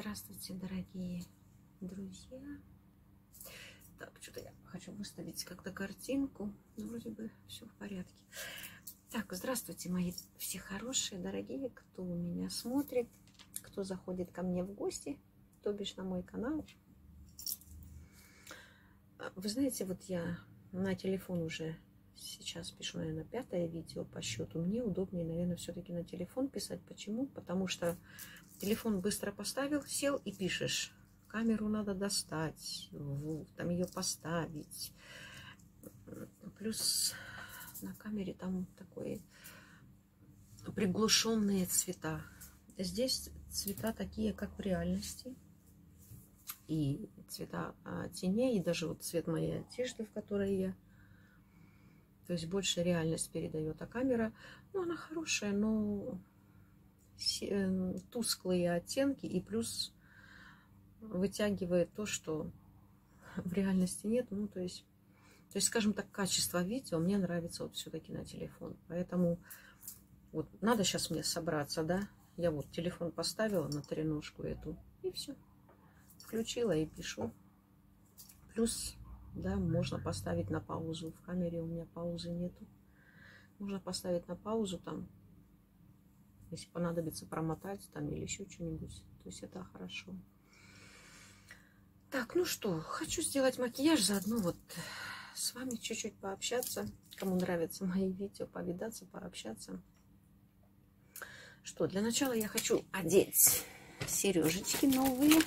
Здравствуйте, дорогие друзья. Так, что-то я хочу выставить как-то картинку. Ну, вроде бы все в порядке. Так, здравствуйте, мои все хорошие, дорогие, кто меня смотрит, кто заходит ко мне в гости, то бишь на мой канал. Вы знаете, вот я на телефон уже сейчас пишу, наверное, пятое видео по счету. Мне удобнее, наверное, все-таки на телефон писать. Почему? Потому что телефон быстро поставил, сел и пишешь. Камеру надо достать, там ее поставить. Плюс на камере там такой приглушенные цвета. Здесь цвета такие, как в реальности. И цвета а, теней, и даже вот цвет моей одежды, в которой я то есть больше реальность передает. А камера, ну, она хорошая, но тусклые оттенки и плюс вытягивает то, что в реальности нет. Ну, то есть, то есть, скажем так, качество видео мне нравится вот все-таки на телефон. Поэтому вот надо сейчас мне собраться, да. Я вот телефон поставила на треножку эту и все. Включила и пишу. Плюс да, можно поставить на паузу. В камере у меня паузы нету. Можно поставить на паузу там, если понадобится промотать там или еще что-нибудь. То есть это хорошо. Так, ну что, хочу сделать макияж, заодно вот с вами чуть-чуть пообщаться. Кому нравятся мои видео, повидаться, пообщаться. Что, для начала я хочу одеть сережечки новые.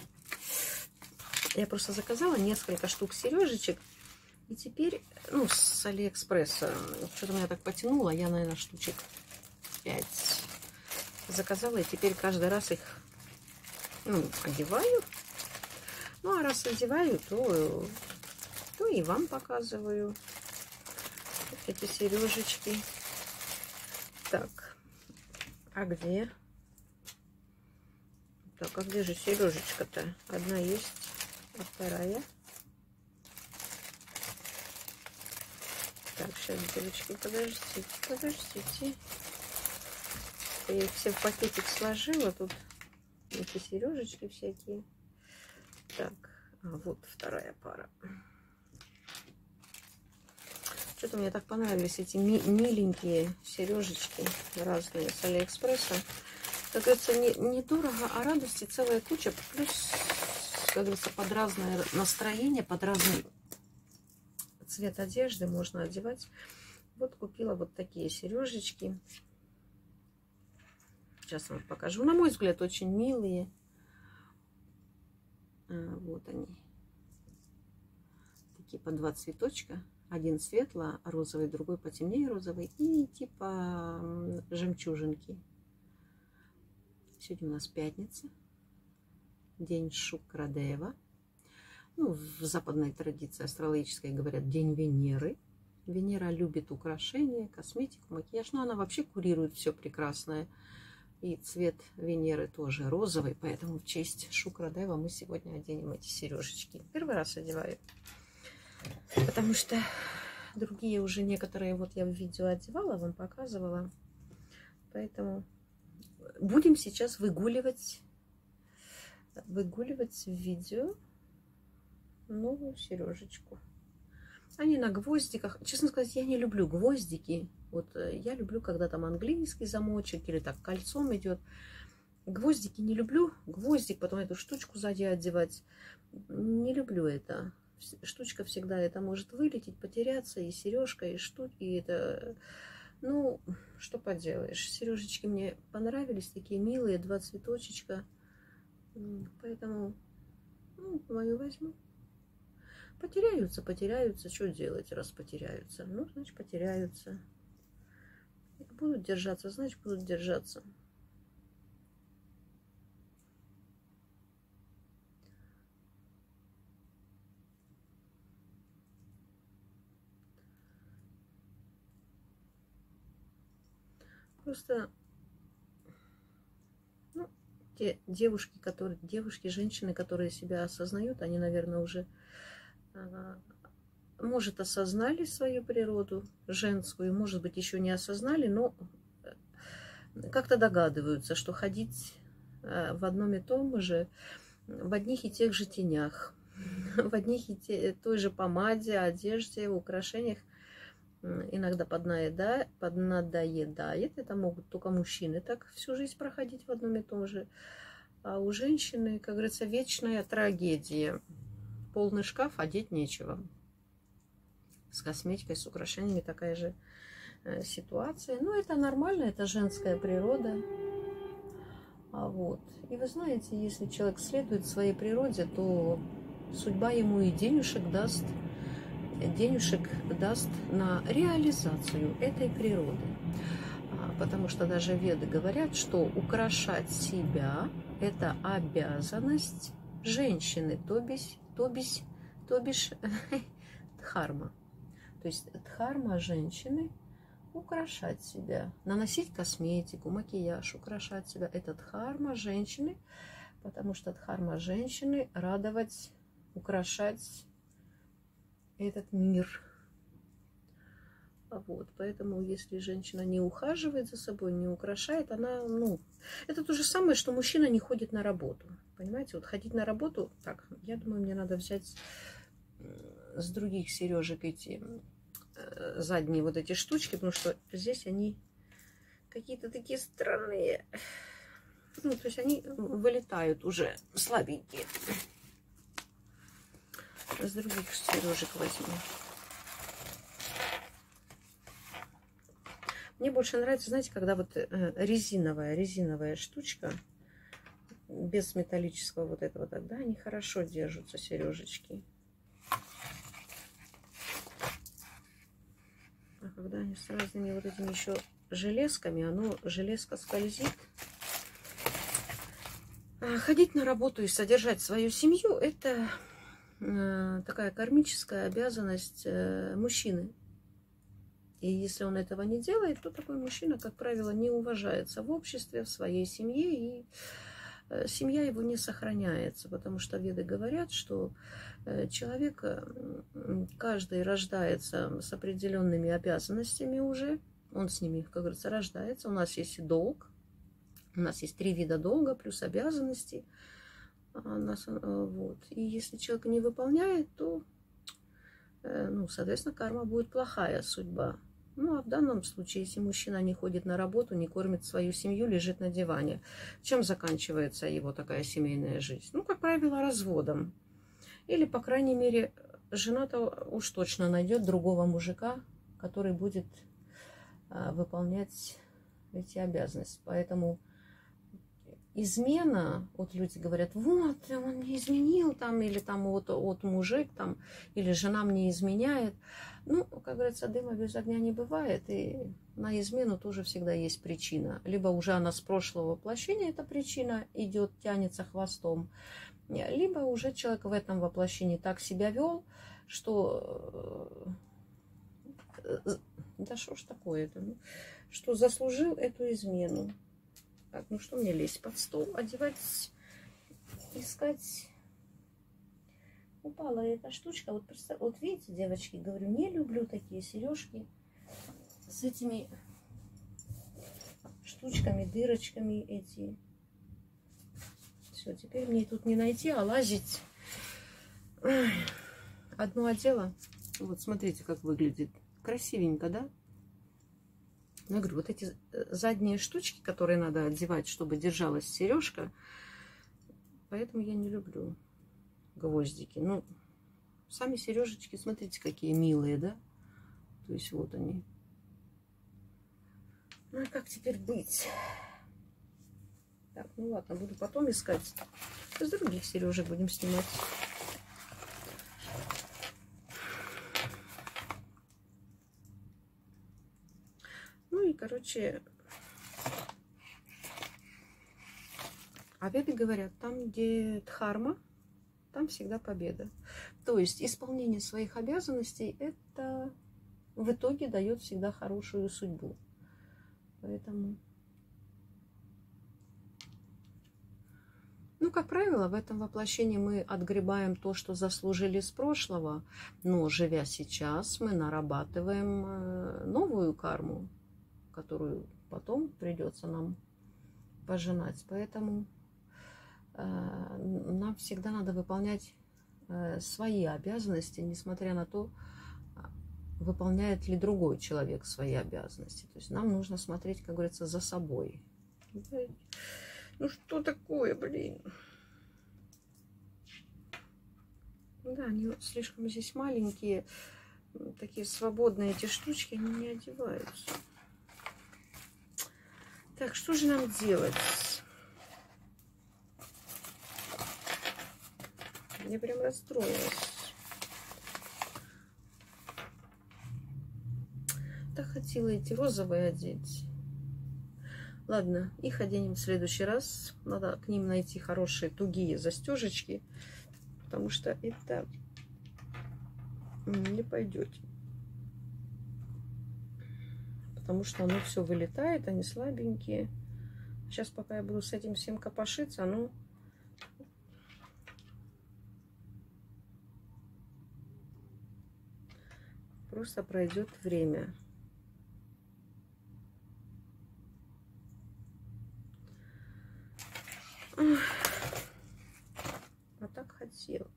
Я просто заказала несколько штук сережечек. И теперь, ну, с Алиэкспресса, что-то меня так потянуло, я, наверное, штучек 5 заказала. И теперь каждый раз их, ну, одеваю. Ну, а раз одеваю, то, то и вам показываю эти сережечки. Так, а где? Так, а где же сережечка-то? Одна есть а вторая. Так, сейчас, девочки, подождите, подождите. Я их все в пакетик сложила. Тут эти сережечки всякие. Так, а вот вторая пара. Что-то мне так понравились эти ми миленькие сережечки разные с Алиэкспресса. Как говорится, не, не дорого, а радости целая куча. Плюс как говорится, под разное настроение, под разный цвет одежды можно одевать. Вот купила вот такие сережечки. Сейчас вам покажу. На мой взгляд, очень милые. А, вот они. Такие по два цветочка. Один светло-розовый, другой потемнее розовый. И типа жемчужинки. Сегодня у нас пятница день Шукрадева. Ну, в западной традиции астрологической говорят день Венеры. Венера любит украшения, косметику, макияж. Но она вообще курирует все прекрасное. И цвет Венеры тоже розовый. Поэтому в честь Шукрадева мы сегодня оденем эти сережечки. Первый раз одеваю. Потому что другие уже некоторые вот я в видео одевала, вам показывала. Поэтому будем сейчас выгуливать выгуливать в видео новую сережечку. Они на гвоздиках. Честно сказать, я не люблю гвоздики. Вот э, я люблю, когда там английский замочек или так кольцом идет. Гвоздики не люблю. Гвоздик, потом эту штучку сзади одевать. Не люблю это. Штучка всегда это может вылететь, потеряться. И сережка, и штуки. И это... Ну, что поделаешь. Сережечки мне понравились. Такие милые. Два цветочечка. Поэтому ну, мою возьму. Потеряются, потеряются. Что делать, раз потеряются? Ну, значит, потеряются. Будут держаться, значит, будут держаться. Просто те девушки, которые, девушки, женщины, которые себя осознают, они, наверное, уже, а, может, осознали свою природу женскую, может быть, еще не осознали, но э, как-то догадываются, что ходить э, в одном и том же, в одних и тех же тенях, в одних и те, той же помаде, одежде, украшениях иногда поднадоедает. Это могут только мужчины так всю жизнь проходить в одном и том же. А у женщины, как говорится, вечная трагедия. Полный шкаф, одеть нечего. С косметикой, с украшениями такая же э, ситуация. Но это нормально, это женская природа. А вот. И вы знаете, если человек следует своей природе, то судьба ему и денежек даст, денежек даст на реализацию этой природы. А, потому что даже веды говорят, что украшать себя – это обязанность женщины, то бишь, то бишь, то бишь дхарма. То есть дхарма женщины – украшать себя, наносить косметику, макияж, украшать себя. Это дхарма женщины, потому что дхарма женщины – радовать украшать этот мир. Вот, поэтому, если женщина не ухаживает за собой, не украшает, она, ну, это то же самое, что мужчина не ходит на работу. Понимаете, вот ходить на работу, так, я думаю, мне надо взять с других сережек эти задние вот эти штучки, потому что здесь они какие-то такие странные. Ну, то есть они вылетают уже слабенькие. С других сережек возьму. Мне больше нравится, знаете, когда вот э, резиновая, резиновая штучка, без металлического вот этого, тогда они хорошо держатся, сережечки. А когда они с разными вот этими еще железками, оно, железка скользит. А ходить на работу и содержать свою семью, это Э, такая кармическая обязанность э, мужчины. И если он этого не делает, то такой мужчина, как правило, не уважается в обществе, в своей семье, и семья его не сохраняется, потому что веды говорят, что человек, каждый рождается с определенными обязанностями уже, он с ними, как говорится, рождается. У нас есть долг, у нас есть три вида долга плюс обязанности – нас, э, вот. И если человек не выполняет, то, э, ну, соответственно, карма будет плохая судьба. Ну, а в данном случае, если мужчина не ходит на работу, не кормит свою семью, лежит на диване, чем заканчивается его такая семейная жизнь? Ну, как правило, разводом. Или, по крайней мере, жена-то уж точно найдет другого мужика, который будет а, выполнять эти обязанности. Поэтому измена, вот люди говорят, вот, он мне изменил там, или там вот, вот мужик там, или жена мне изменяет. Ну, как говорится, дыма без огня не бывает, и на измену тоже всегда есть причина. Либо уже она с прошлого воплощения, эта причина идет, тянется хвостом, либо уже человек в этом воплощении так себя вел, что э, э, да что ж такое-то, ну, что заслужил эту измену. Так, ну что мне лезть под стол, одевать, искать. Упала эта штучка. Вот, вот видите, девочки, говорю, не люблю такие сережки с этими штучками, дырочками эти. Все, теперь мне тут не найти, а лазить. Одно одела. Вот смотрите, как выглядит. Красивенько, да? Я говорю, вот эти э, задние штучки, которые надо одевать, чтобы держалась сережка, поэтому я не люблю гвоздики. Ну, сами сережечки, смотрите, какие милые, да? То есть вот они. Ну, а как теперь быть? Так, ну ладно, буду потом искать. С других сережек будем снимать. Короче, а веды говорят, там, где дхарма, там всегда победа. То есть исполнение своих обязанностей, это в итоге дает всегда хорошую судьбу. Поэтому... Ну, как правило, в этом воплощении мы отгребаем то, что заслужили с прошлого, но живя сейчас, мы нарабатываем э, новую карму, которую потом придется нам пожинать. Поэтому нам всегда надо выполнять свои обязанности, несмотря на то, выполняет ли другой человек свои обязанности. То есть нам нужно смотреть, как говорится, за собой. Ну что такое, блин? Да, они слишком здесь маленькие, такие свободные эти штучки, они не одеваются. Так, что же нам делать? Я прям расстроилась. Так хотела эти розовые одеть. Ладно, их оденем в следующий раз. Надо к ним найти хорошие тугие застежечки, потому что это не пойдет. Потому что оно все вылетает, они слабенькие. Сейчас, пока я буду с этим всем копошиться, оно просто пройдет время. А так хотел.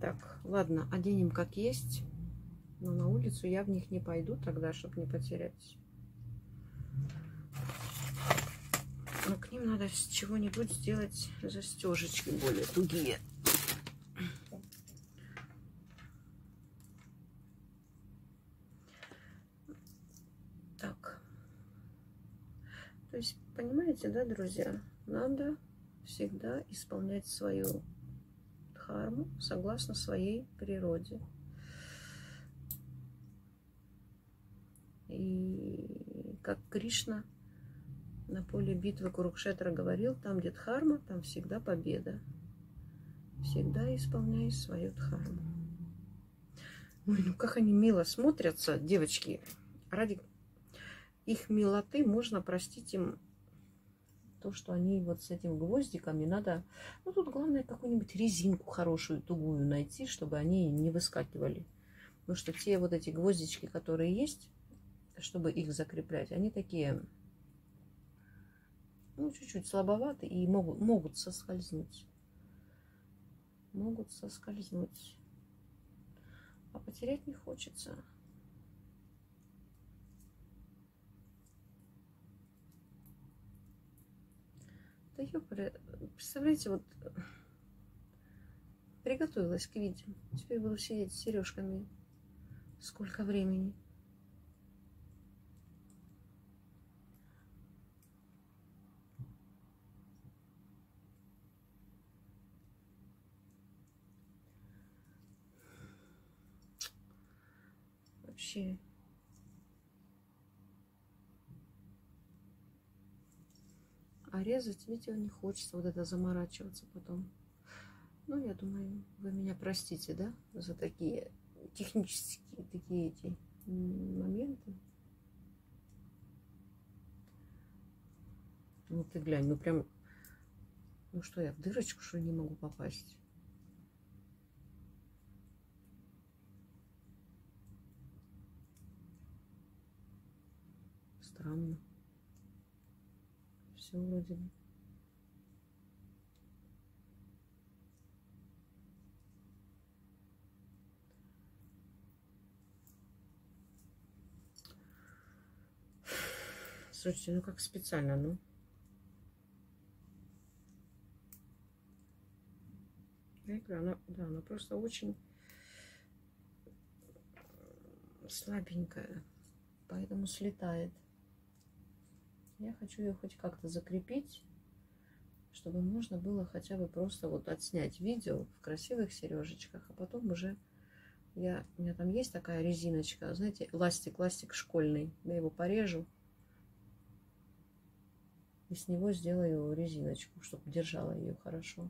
Так, ладно, оденем как есть. Но на улицу я в них не пойду тогда, чтобы не потерять. Но к ним надо с чего-нибудь сделать застежечки более тугие. То есть, понимаете, да, друзья, надо всегда исполнять свою дхарму согласно своей природе. И как Кришна на поле битвы Курукшетра говорил, там, где дхарма, там всегда победа. Всегда исполняй свою дхарму. Ой, ну как они мило смотрятся, девочки. Ради их милоты можно простить им то, что они вот с этим гвоздиками надо... Ну, тут главное какую-нибудь резинку хорошую, тугую найти, чтобы они не выскакивали. Потому что те вот эти гвоздички, которые есть, чтобы их закреплять, они такие, ну, чуть-чуть слабоваты и могут, могут соскользнуть. Могут соскользнуть. А потерять не хочется. Да ёпры, представляете, вот приготовилась к видео. Теперь буду сидеть с сережками. Сколько времени? Вообще А резать видео не хочется, вот это заморачиваться потом. Ну, я думаю, вы меня простите, да, за такие технические такие эти моменты. Ну, ты глянь, ну прям, ну что, я в дырочку, что не могу попасть? Странно все вроде бы. Слушайте, ну как специально, ну. Я говорю, она, да, она просто очень слабенькая, поэтому слетает. Я хочу ее хоть как-то закрепить, чтобы можно было хотя бы просто вот отснять видео в красивых сережечках, а потом уже я, у меня там есть такая резиночка, знаете, ластик, ластик школьный, я его порежу и с него сделаю резиночку, чтобы держала ее хорошо.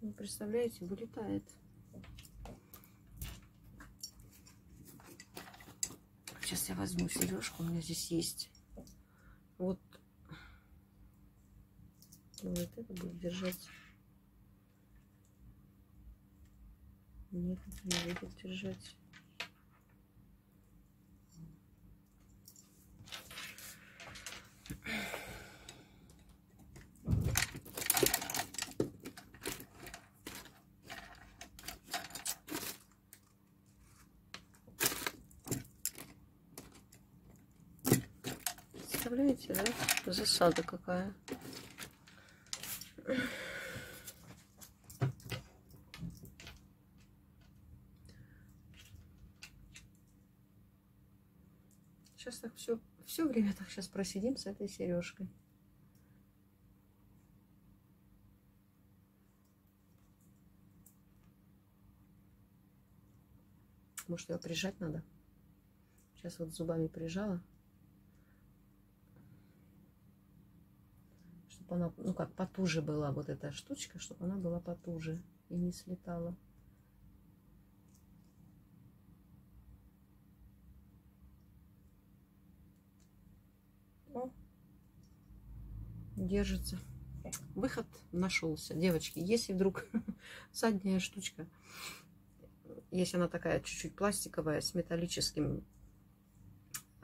Ну, представляете, вылетает. Сейчас я возьму сережку, у меня здесь есть. Вот. Вот это будет держать. Нет, не будет держать. Представляете, да? Засада какая. Сейчас так все, все время так сейчас просидим с этой сережкой. Может, ее прижать надо? Сейчас вот зубами прижала. Она, ну как, потуже была вот эта штучка, чтобы она была потуже и не слетала. О, держится. Выход нашелся. Девочки, если вдруг задняя штучка если она такая чуть-чуть пластиковая, с металлическим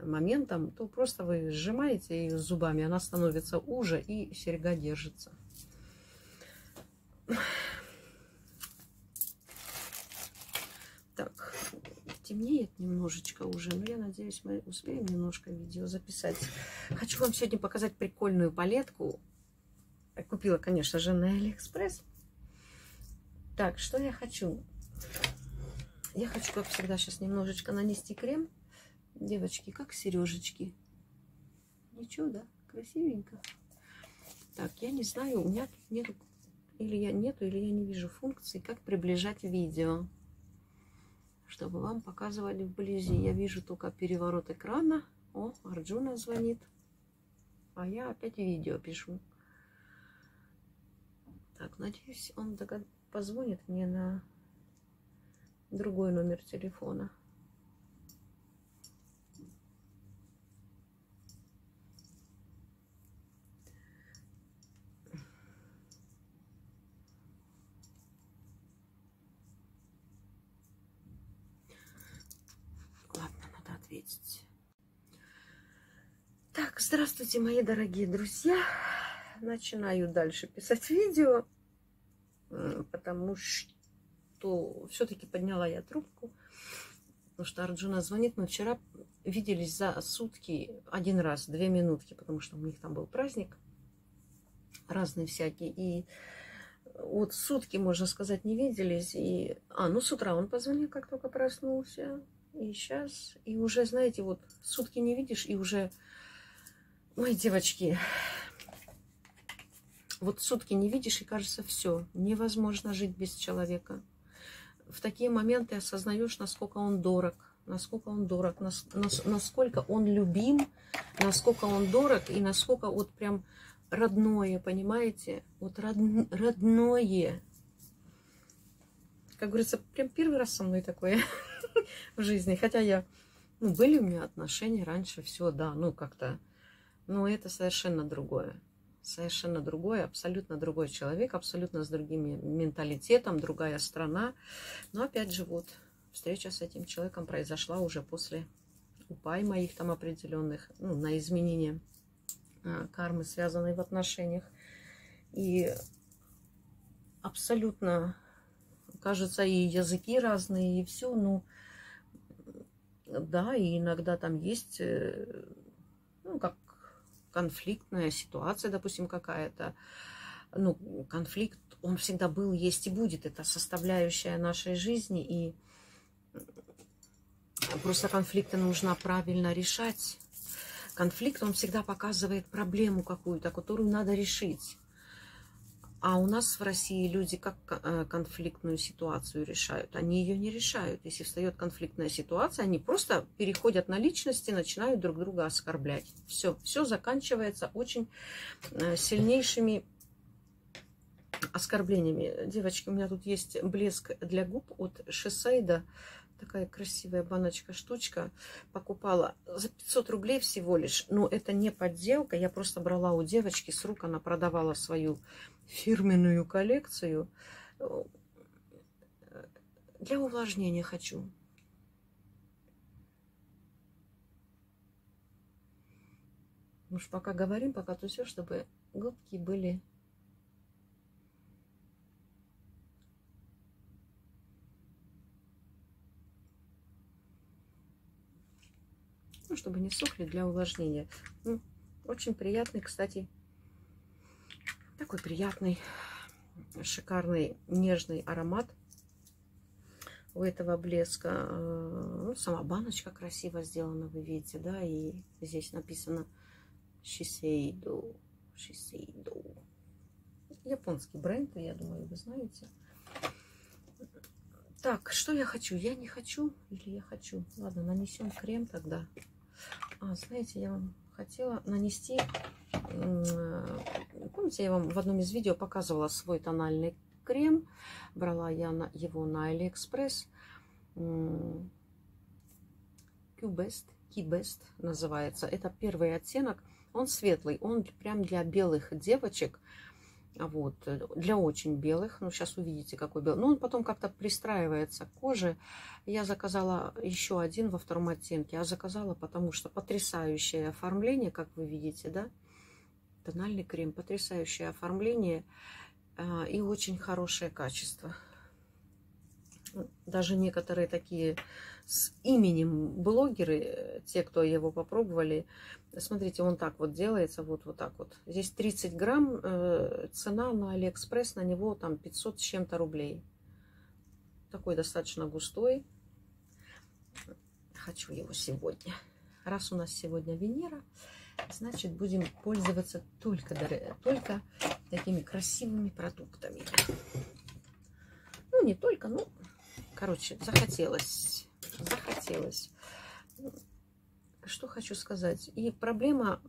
моментом, то просто вы сжимаете ее зубами, она становится уже и серьга держится. Так, темнеет немножечко уже, но я надеюсь, мы успеем немножко видео записать. Хочу вам сегодня показать прикольную палетку. Я купила, конечно же, на Алиэкспресс. Так, что я хочу? Я хочу, как всегда, сейчас немножечко нанести крем. Девочки, как сережечки. Ничего, да? Красивенько. Так, я не знаю, у меня тут нету, или я нету, или я не вижу функции, как приближать видео, чтобы вам показывали вблизи. Я вижу только переворот экрана. О, Арджуна звонит. А я опять видео пишу. Так, надеюсь, он позвонит мне на другой номер телефона. Ладно, надо ответить. Так, здравствуйте, мои дорогие друзья. Начинаю дальше писать видео, потому что то все-таки подняла я трубку, потому что Арджуна звонит. Мы вчера виделись за сутки один раз, две минутки, потому что у них там был праздник разные всякие. И вот сутки, можно сказать, не виделись. И... А, ну с утра он позвонил, как только проснулся. И сейчас, и уже, знаете, вот сутки не видишь, и уже... Ой, девочки, вот сутки не видишь, и кажется, все, невозможно жить без человека в такие моменты осознаешь, насколько он дорог, насколько он дорог, нас, нас, насколько он любим, насколько он дорог и насколько вот прям родное, понимаете? Вот род, родное. Как говорится, прям первый раз со мной такое в жизни. Хотя я, ну, были у меня отношения раньше, все, да, ну, как-то, но это совершенно другое совершенно другой, абсолютно другой человек, абсолютно с другим менталитетом, другая страна. Но опять же, вот встреча с этим человеком произошла уже после упай моих там определенных, ну, на изменение а, кармы, связанной в отношениях. И абсолютно, кажется, и языки разные, и все, ну, да, и иногда там есть, э, ну, как конфликтная ситуация, допустим, какая-то, ну, конфликт, он всегда был, есть и будет. Это составляющая нашей жизни, и просто конфликты нужно правильно решать. Конфликт, он всегда показывает проблему какую-то, которую надо решить. А у нас в России люди как э, конфликтную ситуацию решают? Они ее не решают. Если встает конфликтная ситуация, они просто переходят на личности, начинают друг друга оскорблять. Все, все заканчивается очень э, сильнейшими оскорблениями. Девочки, у меня тут есть блеск для губ от Шесейда. Такая красивая баночка, штучка. Покупала за 500 рублей всего лишь. Но это не подделка. Я просто брала у девочки с рук. Она продавала свою фирменную коллекцию. для увлажнения хочу. Мы ж пока говорим, пока все, чтобы губки были ну, чтобы не сохли для увлажнения. Ну, очень приятный, кстати, такой приятный, шикарный, нежный аромат у этого блеска. Э, ну, сама баночка красиво сделана, вы видите, да, и здесь написано Shiseido. Shiseido. Японский бренд, я думаю, вы знаете. Так, что я хочу? Я не хочу или я хочу? Ладно, нанесем крем тогда. А, знаете, я вам хотела нанести... Помните, я вам в одном из видео показывала свой тональный крем. Брала я его на Алиэкспресс. Qibest, Qibest называется. Это первый оттенок. Он светлый, он прям для белых девочек. Вот, для очень белых. Ну, сейчас увидите, какой белый. Но он потом как-то пристраивается к коже. Я заказала еще один во втором оттенке. Я заказала, потому что потрясающее оформление, как вы видите, да? Тональный крем, потрясающее оформление а, и очень хорошее качество. Даже некоторые такие с именем блогеры, те, кто его попробовали, смотрите, он так вот делается, вот, вот так вот. Здесь 30 грамм, э, цена на Алиэкспресс на него там 500 с чем-то рублей. Такой достаточно густой. Хочу его сегодня. Раз у нас сегодня Венера, значит, будем пользоваться только, только такими красивыми продуктами. Ну, не только, ну, короче, захотелось захотелось. Что хочу сказать. И проблема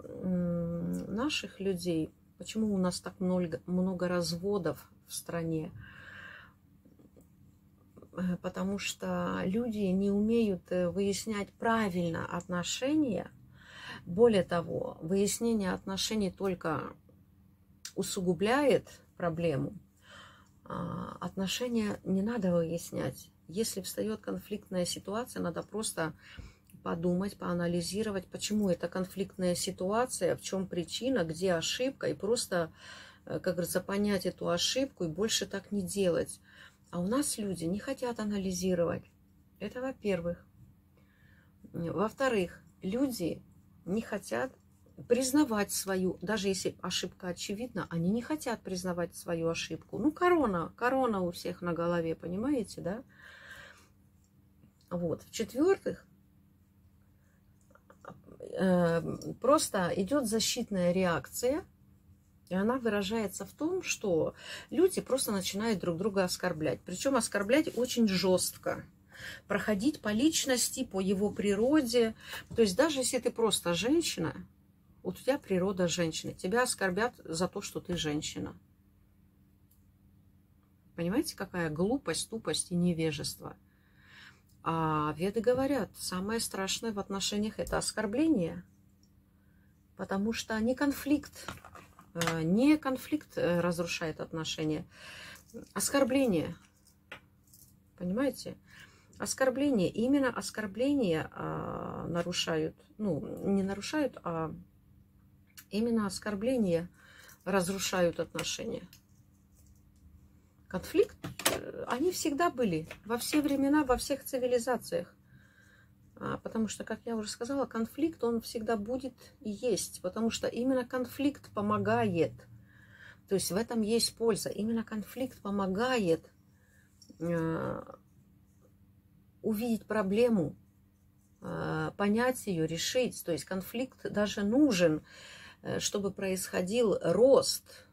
наших людей, почему у нас так много, много разводов в стране, э, потому что люди не умеют э, выяснять правильно отношения. Более того, выяснение отношений только усугубляет проблему. А отношения не надо выяснять. Если встает конфликтная ситуация, надо просто подумать, поанализировать, почему это конфликтная ситуация, в чем причина, где ошибка, и просто, э, как говорится, понять эту ошибку и больше так не делать. А у нас люди не хотят анализировать. Это во-первых. Во-вторых, люди не хотят признавать свою, даже если ошибка очевидна, они не хотят признавать свою ошибку. Ну, корона, корона у всех на голове, понимаете, да? Вот. В-четвертых, э, просто идет защитная реакция, и она выражается в том, что люди просто начинают друг друга оскорблять. Причем оскорблять очень жестко. Проходить по личности, по его природе. То есть даже если ты просто женщина, вот у тебя природа женщины, тебя оскорбят за то, что ты женщина. Понимаете, какая глупость, тупость и невежество – а веды говорят, самое страшное в отношениях это оскорбление, потому что не конфликт, э, не конфликт э, разрушает отношения, оскорбление, понимаете? Оскорбление, именно оскорбления а, нарушают, ну, не нарушают, а именно оскорбления разрушают отношения. Конфликт они всегда были, во все времена, во всех цивилизациях. А, потому что, как я уже сказала, конфликт, он всегда будет и есть. Потому что именно конфликт помогает. То есть в этом есть польза. Именно конфликт помогает э, увидеть проблему, э, понять ее, решить. То есть конфликт даже нужен, э, чтобы происходил рост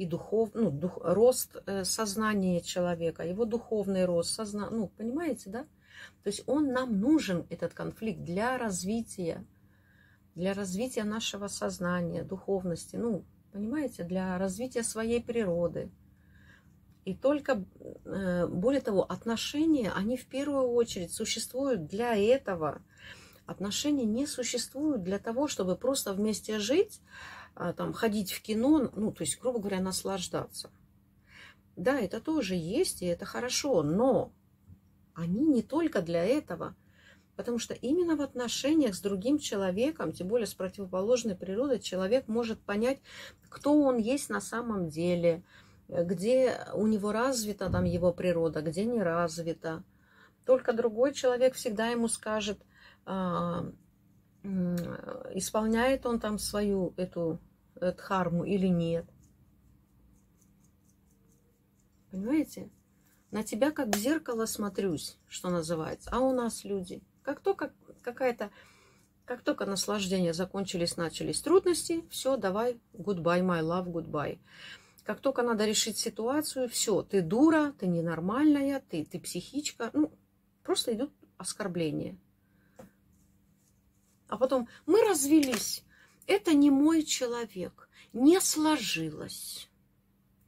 и духов, ну, дух, рост э, сознания человека, его духовный рост, созна, ну, понимаете, да? То есть он нам нужен, этот конфликт, для развития, для развития нашего сознания, духовности, ну, понимаете, для развития своей природы. И только, э, более того, отношения, они в первую очередь существуют для этого. Отношения не существуют для того, чтобы просто вместе жить, там, ходить в кино, ну, то есть, грубо говоря, наслаждаться. Да, это тоже есть, и это хорошо, но они не только для этого. Потому что именно в отношениях с другим человеком, тем более с противоположной природой, человек может понять, кто он есть на самом деле, где у него развита там его природа, где не развита. Только другой человек всегда ему скажет, а, исполняет он там свою эту дхарму или нет. Понимаете? На тебя как в зеркало смотрюсь, что называется. А у нас люди – как только какая-то, как только наслаждения закончились, начались трудности, все, давай, goodbye, my love, goodbye. Как только надо решить ситуацию, все, ты дура, ты ненормальная, ты, ты психичка. Ну, просто идут оскорбления. А потом, мы развелись, это не мой человек, не сложилось.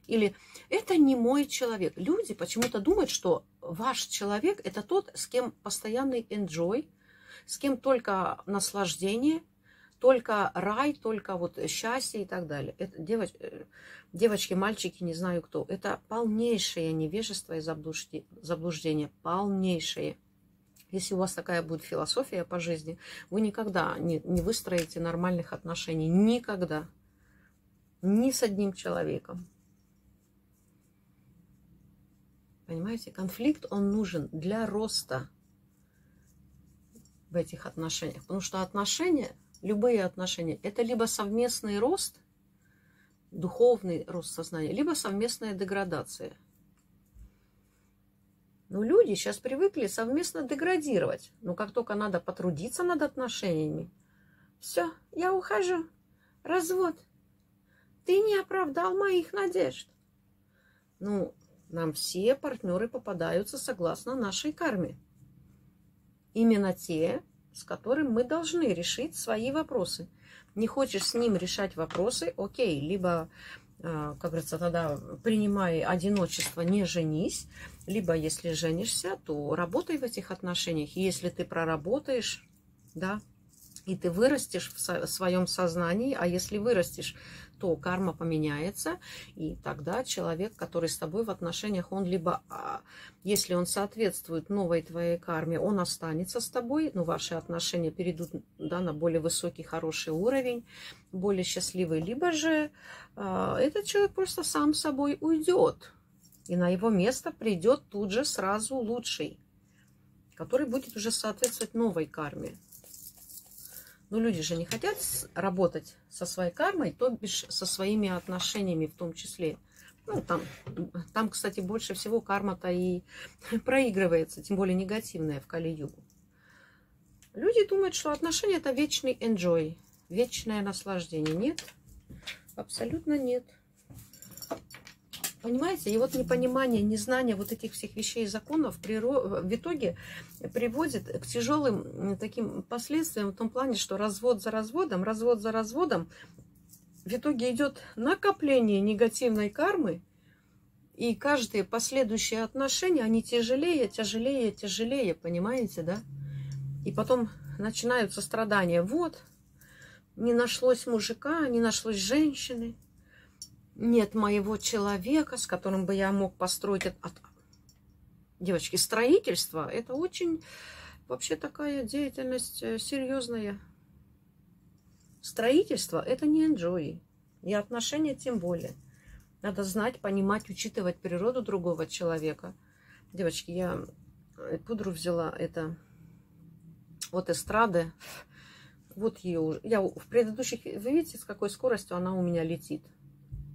Или это не мой человек. Люди почему-то думают, что ваш человек – это тот, с кем постоянный enjoy, с кем только наслаждение, только рай, только вот счастье и так далее. Это девоч, э, девочки, мальчики, не знаю кто. Это полнейшее невежество и заблуждение. Полнейшее. Если у вас такая будет философия по жизни, вы никогда не, не выстроите нормальных отношений. Никогда. Ни с одним человеком. Понимаете, конфликт, он нужен для роста в этих отношениях. Потому что отношения, любые отношения, это либо совместный рост, духовный рост сознания, либо совместная деградация. Но люди сейчас привыкли совместно деградировать. Но как только надо потрудиться над отношениями, все, я ухожу, развод. Ты не оправдал моих надежд. Ну, нам все партнеры попадаются согласно нашей карме. Именно те, с которым мы должны решить свои вопросы. Не хочешь с ним решать вопросы, окей, либо, как говорится, тогда принимай одиночество, не женись, либо если женишься, то работай в этих отношениях. если ты проработаешь, да, и ты вырастешь в своем сознании, а если вырастешь то карма поменяется, и тогда человек, который с тобой в отношениях, он либо, а, если он соответствует новой твоей карме, он останется с тобой, но ваши отношения перейдут да, на более высокий, хороший уровень, более счастливый, либо же э, этот человек просто сам собой уйдет, и на его место придет тут же сразу лучший, который будет уже соответствовать новой карме. Но люди же не хотят работать со своей кармой, то бишь со своими отношениями в том числе. Ну, там, там, кстати, больше всего карма-то и проигрывается, тем более негативная в Кали-югу. Люди думают, что отношения – это вечный enjoy, вечное наслаждение. Нет, абсолютно нет. Понимаете? И вот непонимание, незнание вот этих всех вещей и законов в итоге приводит к тяжелым таким последствиям в том плане, что развод за разводом, развод за разводом, в итоге идет накопление негативной кармы, и каждые последующие отношения, они тяжелее, тяжелее, тяжелее, понимаете, да? И потом начинаются страдания. Вот, не нашлось мужика, не нашлось женщины, нет моего человека, с которым бы я мог построить... От... Девочки, строительство – это очень вообще такая деятельность э, серьезная. Строительство – это не enjoy. И отношения тем более. Надо знать, понимать, учитывать природу другого человека. Девочки, я э, пудру взяла, это вот эстрады. Вот ее Я в предыдущих... Вы видите, с какой скоростью она у меня летит?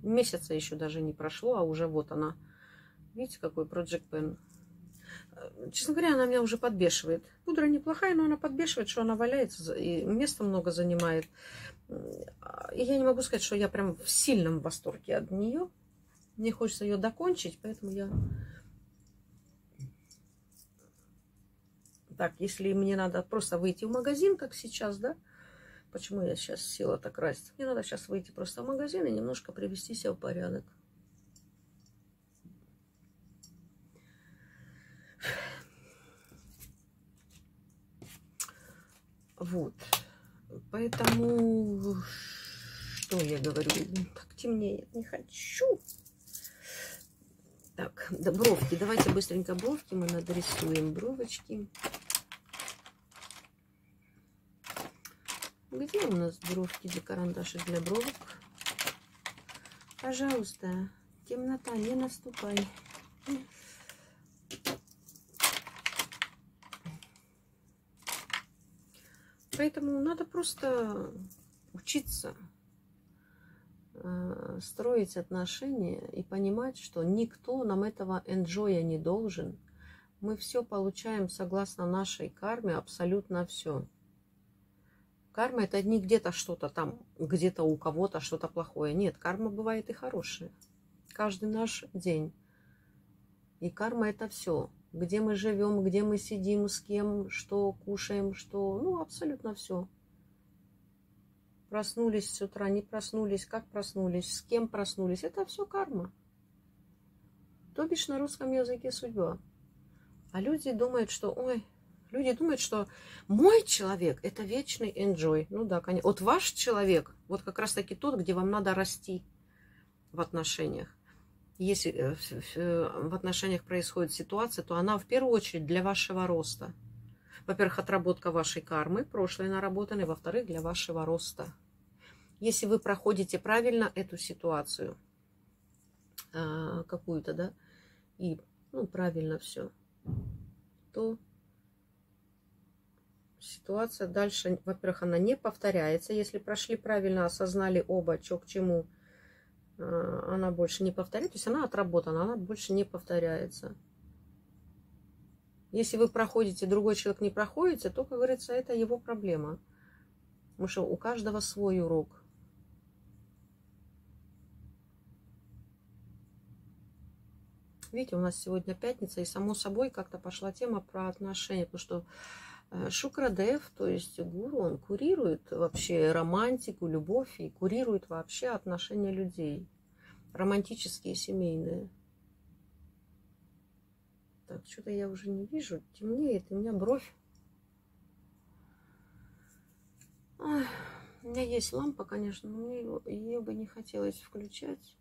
Месяца еще даже не прошло, а уже вот она. Видите, какой Project Pen. Э, честно говоря, она меня уже подбешивает. Пудра неплохая, но она подбешивает, что она валяется и места много занимает. И я не могу сказать, что я прям в сильном восторге от нее. Мне хочется ее докончить, поэтому я... Так, если мне надо просто выйти в магазин, как сейчас, да, Почему я сейчас села так краситься? Мне надо сейчас выйти просто в магазин и немножко привести себя в порядок. Вот. Поэтому, что я говорю? Так темнеет, не хочу. Так. да, бровки. Давайте быстренько бровки мы надрисуем. Бровочки. Где у нас бровки для карандаши для бровок? Пожалуйста, темнота, не наступай. Поэтому надо просто учиться э, строить отношения и понимать, что никто нам этого энджоя не должен. Мы все получаем согласно нашей карме, абсолютно все. Карма это не где-то что-то там, где-то у кого-то что-то плохое. Нет, карма бывает и хорошая. Каждый наш день. И карма это все. Где мы живем, где мы сидим, с кем, что кушаем, что... Ну, абсолютно все. Проснулись с утра, не проснулись, как проснулись, с кем проснулись. Это все карма. То бишь на русском языке судьба. А люди думают, что, ой, Люди думают, что мой человек – это вечный enjoy. Ну да, конечно. Вот ваш человек, вот как раз-таки тот, где вам надо расти в отношениях. Если э, в отношениях происходит ситуация, то она в первую очередь для вашего роста. Во-первых, отработка вашей кармы, прошлой наработанной. Во-вторых, для вашего роста. Если вы проходите правильно эту ситуацию, а, какую-то, да, и ну, правильно все, то ситуация дальше, во-первых, она не повторяется. Если прошли правильно, осознали оба, что к чему, а, она больше не повторяется. То есть она отработана, она больше не повторяется. Если вы проходите, другой человек не проходите, то, как говорится, это его проблема. Потому что у каждого свой урок. Видите, у нас сегодня пятница, и само собой как-то пошла тема про отношения, потому что Шукрадев, то есть гуру, он курирует вообще романтику, любовь и курирует вообще отношения людей. Романтические, семейные. Так, что-то я уже не вижу. Темнеет, у меня бровь. Ой, у меня есть лампа, конечно, но мне его, ее бы не хотелось включать.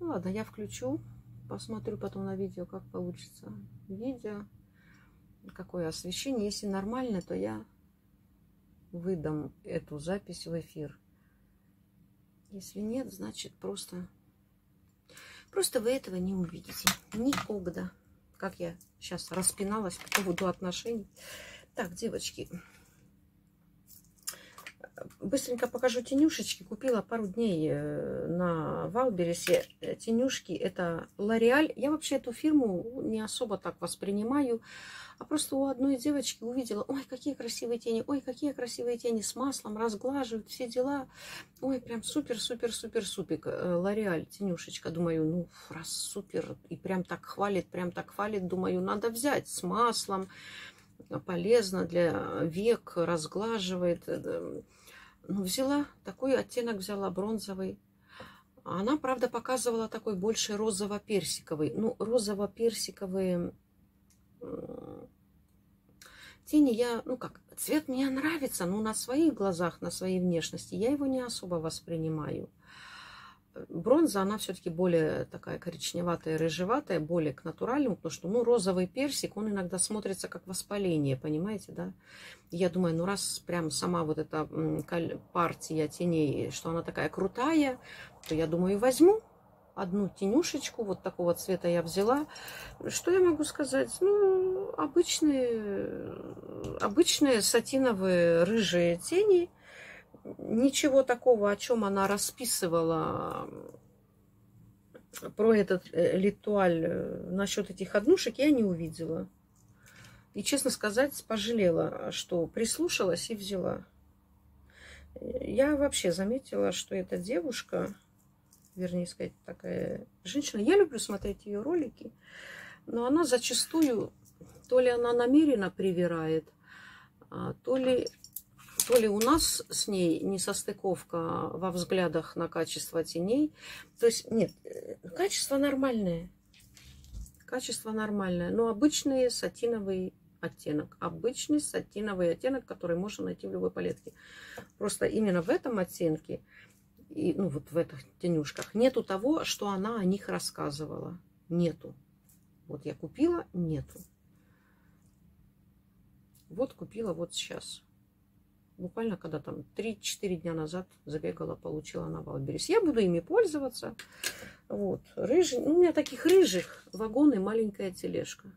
Ну ладно, я включу. Посмотрю потом на видео, как получится видео. Какое освещение. Если нормально, то я выдам эту запись в эфир. Если нет, значит просто... Просто вы этого не увидите. Никогда. Как я сейчас распиналась по поводу отношений. Так, девочки, быстренько покажу тенюшечки. Купила пару дней э, на Валбересе э, тенюшки. Это L'Oreal. Я вообще эту фирму не особо так воспринимаю. А просто у одной девочки увидела, ой, какие красивые тени, ой, какие красивые тени с маслом, разглаживают, все дела. Ой, прям супер-супер-супер-супер. Э, L'Oreal, тенюшечка. Думаю, ну, раз супер. И прям так хвалит, прям так хвалит. Думаю, надо взять с маслом полезно для век, разглаживает. Ну, взяла, такой оттенок взяла, бронзовый. Она, правда, показывала такой больше розово-персиковый. Ну, розово-персиковые тени я, ну как, цвет мне нравится, но на своих глазах, на своей внешности я его не особо воспринимаю бронза, она все-таки более такая коричневатая, рыжеватая, более к натуральному, потому что, ну, розовый персик, он иногда смотрится как воспаление, понимаете, да? Я думаю, ну, раз прям сама вот эта партия теней, что она такая крутая, то я думаю, возьму одну тенюшечку, вот такого цвета я взяла. Что я могу сказать? Ну, обычные, обычные сатиновые рыжие тени – ничего такого, о чем она расписывала про этот э, ритуаль э, насчет этих однушек, я не увидела. И, честно сказать, пожалела, что прислушалась и взяла. Я вообще заметила, что эта девушка, вернее сказать, такая женщина, я люблю смотреть ее ролики, но она зачастую, то ли она намеренно привирает, а то ли то ли у нас с ней несостыковка во взглядах на качество теней. То есть, нет, э, качество нормальное. Качество нормальное. Но обычный сатиновый оттенок. Обычный сатиновый оттенок, который можно найти в любой палетке. Просто именно в этом оттенке и, ну, вот в этих тенюшках, нету того, что она о них рассказывала. Нету. Вот я купила, нету. Вот купила вот сейчас. Буквально когда там 3-4 дня назад забегала, получила на Валберис. Я буду ими пользоваться. Вот. Рыжий. Ну, у меня таких рыжих вагон и маленькая тележка.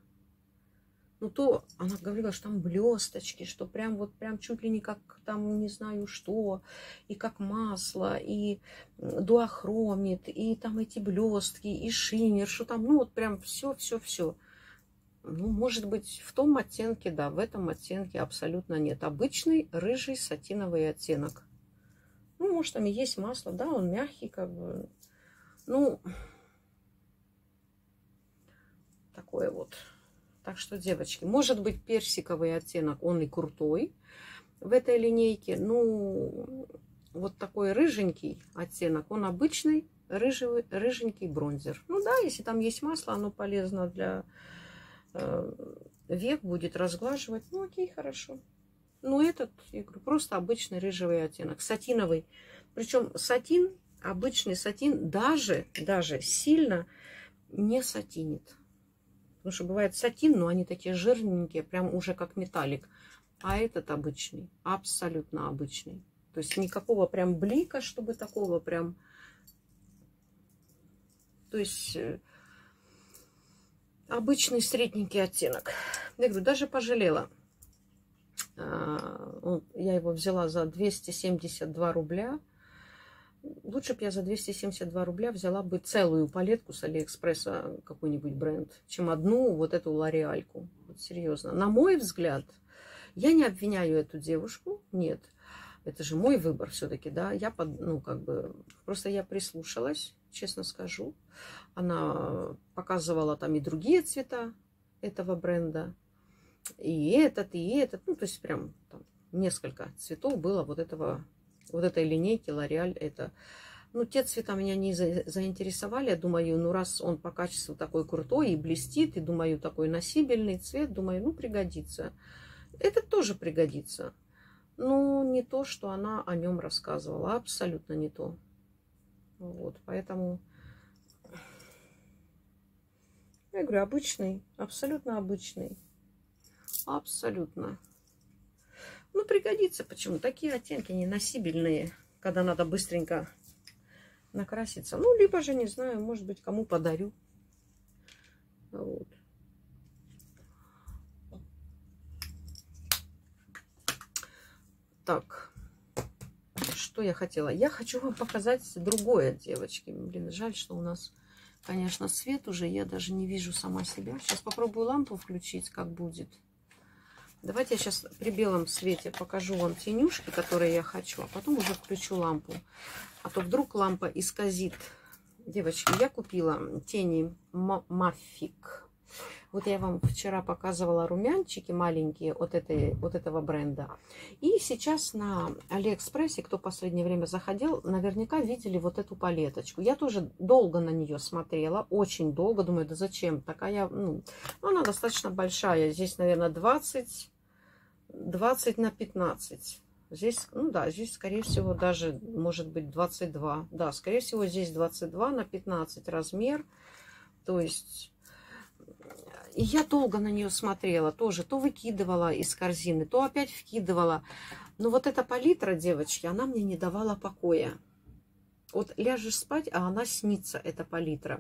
Ну, то она говорила, что там блесточки, что прям вот прям чуть ли не как там не знаю что, и как масло, и дуохромит, и там эти блестки, и шиммер, что там, ну вот прям все, все, все. Ну, может быть, в том оттенке, да, в этом оттенке абсолютно нет. Обычный рыжий сатиновый оттенок. Ну, может, там и есть масло, да, он мягкий, как бы. Ну, такое вот. Так что, девочки, может быть персиковый оттенок, он и крутой в этой линейке. Ну, вот такой рыженький оттенок, он обычный рыжий, рыженький бронзер. Ну да, если там есть масло, оно полезно для век, будет разглаживать. Ну окей, хорошо. Ну этот, я говорю, просто обычный рыжевый оттенок, сатиновый. Причем сатин, обычный сатин даже, даже сильно не сатинит. Потому что бывает сатин, но они такие жирненькие, прям уже как металлик. А этот обычный, абсолютно обычный. То есть никакого прям блика, чтобы такого прям... То есть э, обычный средненький оттенок. Я говорю, даже пожалела. А, я его взяла за 272 рубля. Лучше бы я за 272 рубля взяла бы целую палетку с Алиэкспресса, какой-нибудь бренд, чем одну вот эту лореальку. Вот серьезно. На мой взгляд, я не обвиняю эту девушку, нет. Это же мой выбор все-таки, да. Я, под, ну, как бы, просто я прислушалась, честно скажу. Она показывала там и другие цвета этого бренда. И этот, и этот. Ну, то есть прям там несколько цветов было вот этого вот этой линейки L'Oreal это... Ну, те цвета меня не заинтересовали. Я думаю, ну, раз он по качеству такой крутой и блестит, и, думаю, такой носибельный цвет, думаю, ну, пригодится. Этот тоже пригодится. Ну, не то, что она о нем рассказывала. Абсолютно не то. Вот, поэтому... Я говорю, обычный, абсолютно обычный. Абсолютно. Ну, пригодится. Почему? Такие оттенки неносибельные, когда надо быстренько накраситься. Ну, либо же, не знаю, может быть, кому подарю. Вот. Так, что я хотела? Я хочу вам показать другое, девочки. Блин, жаль, что у нас, конечно, свет уже. Я даже не вижу сама себя. Сейчас попробую лампу включить, как будет. Давайте я сейчас при белом свете покажу вам тенюшки, которые я хочу, а потом уже включу лампу. А то вдруг лампа исказит. Девочки, я купила тени Мафик. Вот я вам вчера показывала румянчики маленькие от, этой, от этого бренда. И сейчас на Алиэкспрессе, кто последнее время заходил, наверняка видели вот эту палеточку. Я тоже долго на нее смотрела, очень долго. Думаю, да зачем? Такая, ну, она достаточно большая. Здесь, наверное, 20, 20 на 15. Здесь, ну да, здесь, скорее всего, даже может быть 22. Да, скорее всего, здесь 22 на 15 размер. То есть и я долго на нее смотрела, тоже то выкидывала из корзины, то опять вкидывала. Но вот эта палитра, девочки, она мне не давала покоя. Вот ляжешь спать, а она снится, эта палитра.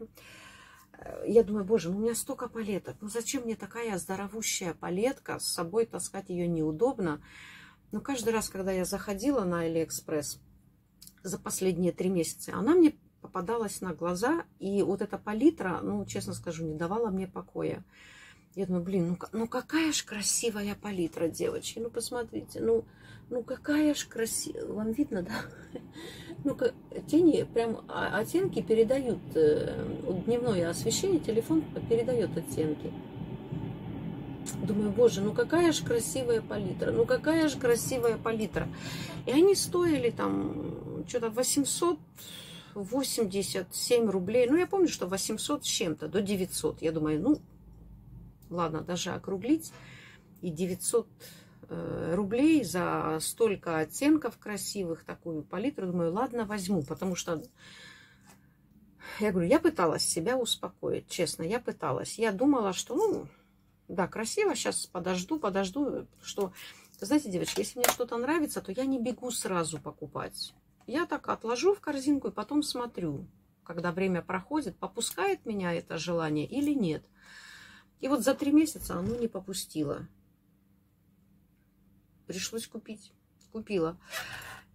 Э, я думаю, боже, ну у меня столько палеток. Ну зачем мне такая здоровущая палетка? С собой таскать ее неудобно. Но каждый раз, когда я заходила на Алиэкспресс за последние три месяца, она мне попадалась на глаза, и вот эта палитра, ну, честно скажу, не давала мне покоя. Я думаю, блин, ну, ну какая ж красивая палитра, девочки, ну посмотрите, ну, ну какая ж красивая, вам видно, да? Ну, тени, прям а, оттенки передают, э, дневное освещение, телефон передает оттенки. Думаю, боже, ну какая же красивая палитра, ну какая же красивая палитра. И они стоили там что-то 800 87 рублей. Ну, я помню, что 800 с чем-то, до 900. Я думаю, ну, ладно, даже округлить. И 900 э, рублей за столько оттенков красивых, такую палитру. Думаю, ладно, возьму, потому что я говорю, я пыталась себя успокоить, честно, я пыталась. Я думала, что, ну, да, красиво, сейчас подожду, подожду, что, знаете, девочки, если мне что-то нравится, то я не бегу сразу покупать. Я так отложу в корзинку и потом смотрю, когда время проходит, попускает меня это желание или нет. И вот за три месяца оно не попустило. Пришлось купить. Купила.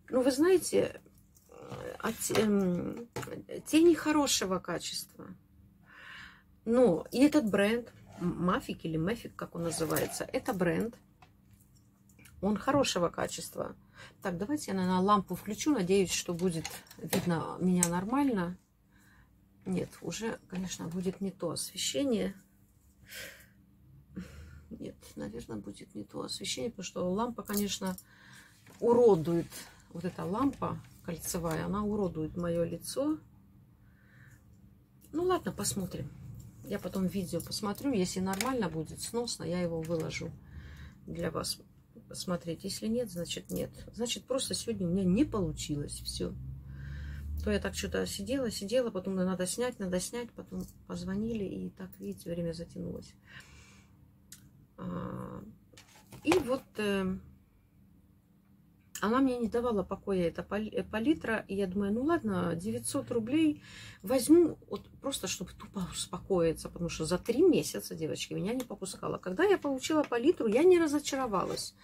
Ну, вы знаете, эм, тени хорошего качества. Но и этот бренд, Мафик или Мэфик, как он называется, это бренд. Он хорошего качества. Так, давайте я, наверное, лампу включу. Надеюсь, что будет видно меня нормально. Нет, уже, конечно, будет не то освещение. Нет, наверное, будет не то освещение, потому что лампа, конечно, уродует. Вот эта лампа кольцевая, она уродует мое лицо. Ну ладно, посмотрим. Я потом видео посмотрю. Если нормально будет, сносно, я его выложу для вас посмотреть. Если нет, значит нет. Значит, просто сегодня у меня не получилось. Все. То я так что-то сидела, сидела, потом надо снять, надо снять, потом позвонили, и так, видите, время затянулось. А, и вот э, она мне не давала покоя, эта палитра, и я думаю, ну ладно, 900 рублей возьму, вот просто чтобы тупо успокоиться, потому что за три месяца, девочки, меня не попускала. Когда я получила палитру, я не разочаровалась.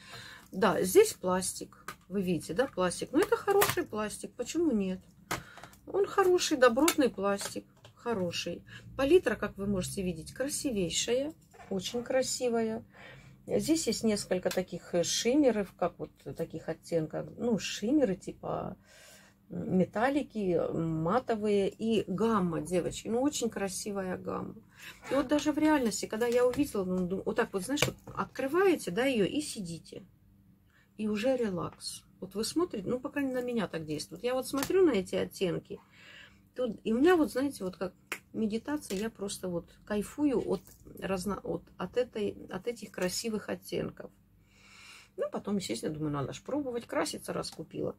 Да, здесь пластик, вы видите, да, пластик, но это хороший пластик, почему нет? Он хороший, добротный пластик. Хороший. Палитра, как вы можете видеть, красивейшая. Очень красивая. Здесь есть несколько таких шиммеров, как вот таких оттенков. Ну, шиммеры типа металлики, матовые и гамма, девочки. Ну, очень красивая гамма. И вот даже в реальности, когда я увидела, ну, вот так вот, знаешь, вот открываете, да, ее и сидите. И уже релакс. Вот вы смотрите, ну, по крайней мере, на меня так действует. Я вот смотрю на эти оттенки, тут, и у меня вот, знаете, вот как медитация, я просто вот кайфую от, разно, от, от, этой, от этих красивых оттенков. Ну, потом, естественно, думаю, надо же пробовать краситься, раз купила.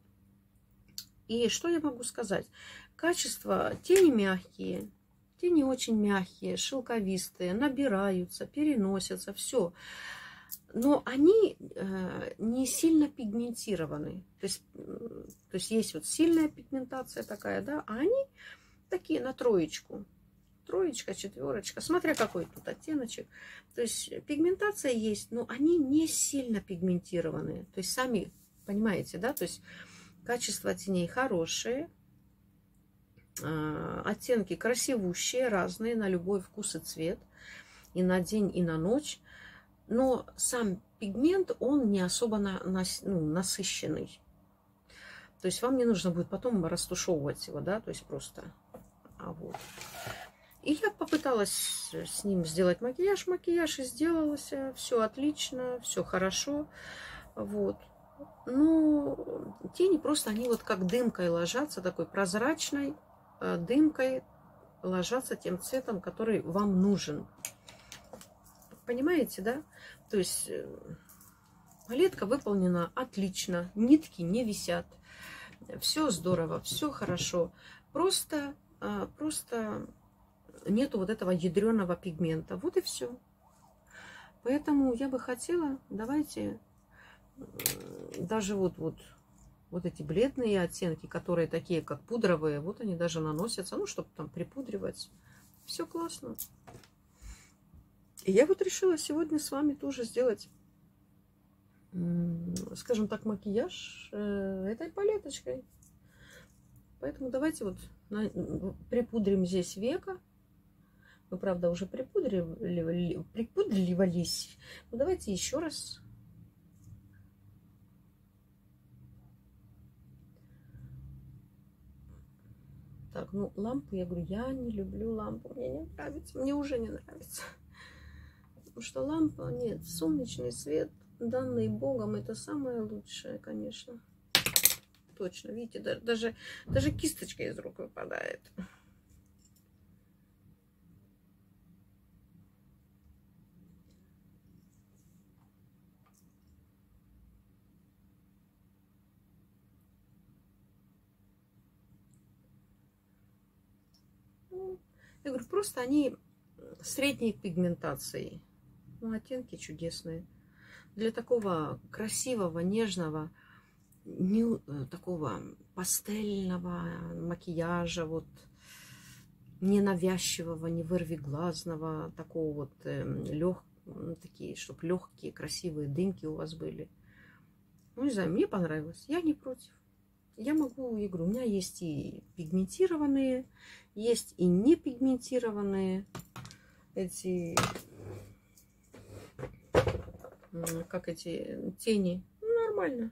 И что я могу сказать? Качество тени мягкие, тени очень мягкие, шелковистые, набираются, переносятся, все но они э, не сильно пигментированы. То есть, то есть есть вот сильная пигментация такая, да, а они такие на троечку. Троечка, четверочка, смотря какой тут оттеночек. То есть пигментация есть, но они не сильно пигментированы. То есть сами понимаете, да, то есть качество теней хорошее, э, оттенки красивущие, разные, на любой вкус и цвет, и на день, и на ночь но сам пигмент, он не особо на, на, ну, насыщенный. То есть вам не нужно будет потом растушевывать его, да, то есть просто. А вот. И я попыталась с ним сделать макияж. Макияж и сделалось. Все отлично, все хорошо. Вот. Но тени просто, они вот как дымкой ложатся, такой прозрачной э, дымкой ложатся тем цветом, который вам нужен. Понимаете, да? То есть э, палетка выполнена отлично, нитки не висят. Все здорово, все хорошо. Просто, а, просто нету вот этого ядреного пигмента. Вот и все. Поэтому я бы хотела, давайте даже вот, вот, вот эти бледные оттенки, которые такие, как пудровые, вот они даже наносятся, ну, чтобы там припудривать. Все классно. И я вот решила сегодня с вами тоже сделать, скажем так, макияж э, этой палеточкой. Поэтому давайте вот припудрим здесь века. Мы, правда, уже припудривали, припудривались. Ну, давайте еще раз. Так, ну, лампу, я говорю, я не люблю лампу. Мне не нравится, мне уже не нравится. Потому что лампа, нет, солнечный свет, данный Богом, это самое лучшее, конечно. Точно, видите, даже, даже кисточка из рук выпадает. Ну, я говорю, просто они средней пигментацией. Ну, оттенки чудесные. Для такого красивого, нежного, не, э, такого пастельного макияжа, вот ненавязчивого, не вырвиглазного, такого вот э, лег, такие, чтобы легкие, красивые дымки у вас были. Ну, не знаю, мне понравилось. Я не против. Я могу, я говорю, у меня есть и пигментированные, есть и не пигментированные эти, как эти тени. Ну, нормально.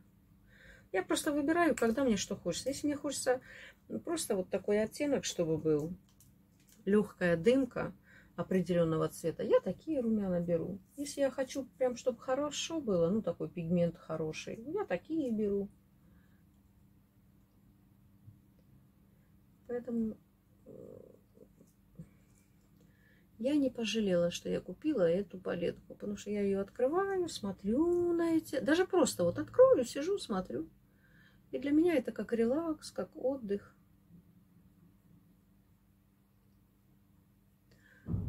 Я просто выбираю, когда мне что хочется. Если мне хочется просто вот такой оттенок, чтобы был легкая дымка определенного цвета, я такие румяна беру. Если я хочу прям, чтобы хорошо было, ну такой пигмент хороший, я такие беру. Поэтому я не пожалела, что я купила эту палетку, потому что я ее открываю, смотрю на эти... Даже просто вот открою, сижу, смотрю. И для меня это как релакс, как отдых.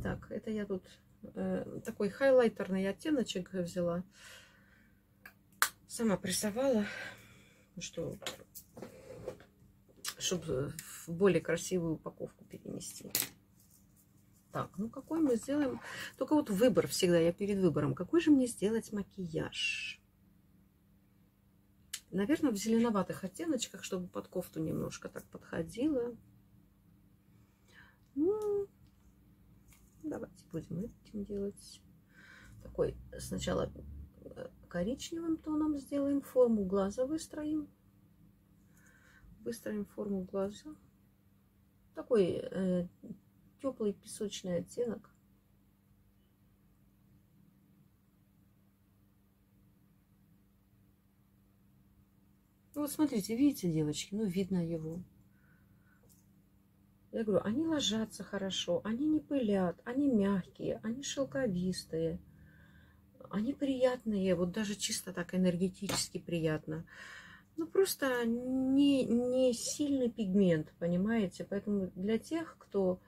Так, это я тут э, такой хайлайтерный оттеночек взяла. Сама прессовала, что, чтобы в более красивую упаковку перенести. Так, ну какой мы сделаем? Только вот выбор всегда, я перед выбором. Какой же мне сделать макияж? Наверное, в зеленоватых оттеночках, чтобы под кофту немножко так подходило. Ну, давайте будем этим делать. Такой сначала э, коричневым тоном сделаем форму глаза, выстроим. Выстроим форму глаза. Такой э, теплый песочный оттенок. Ну, вот смотрите, видите, девочки, ну видно его. Я говорю, они ложатся хорошо, они не пылят, они мягкие, они шелковистые, они приятные, вот даже чисто так энергетически приятно. Ну, просто не, не сильный пигмент, понимаете? Поэтому для тех, кто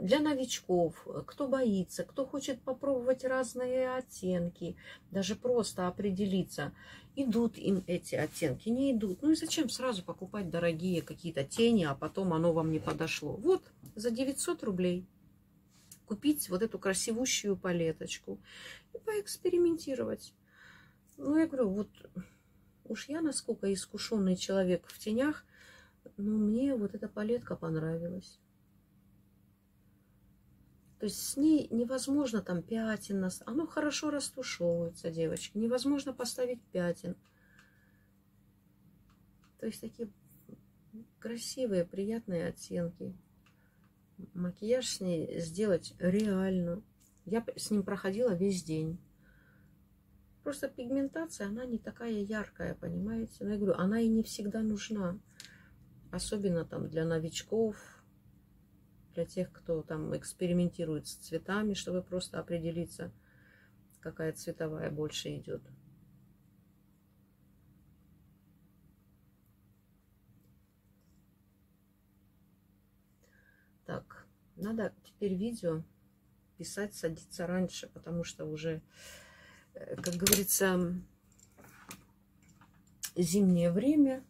для новичков, кто боится, кто хочет попробовать разные оттенки, даже просто определиться, идут им эти оттенки, не идут. Ну и зачем сразу покупать дорогие какие-то тени, а потом оно вам не подошло. Вот, за 900 рублей купить вот эту красивущую палеточку и поэкспериментировать. Ну, я говорю, вот уж я насколько искушенный человек в тенях, ну, мне вот эта палетка понравилась. То есть с ней невозможно там пятен, оно хорошо растушевывается, девочки, невозможно поставить пятен. То есть такие красивые, приятные оттенки. Макияж с ней сделать реально. Я с ним проходила весь день. Просто пигментация, она не такая яркая, понимаете? Но я говорю, она и не всегда нужна. Особенно там для новичков, для тех, кто там экспериментирует с цветами, чтобы просто определиться, какая цветовая больше идет. Так, надо теперь видео писать, садиться раньше, потому что уже, э, как говорится, зимнее время,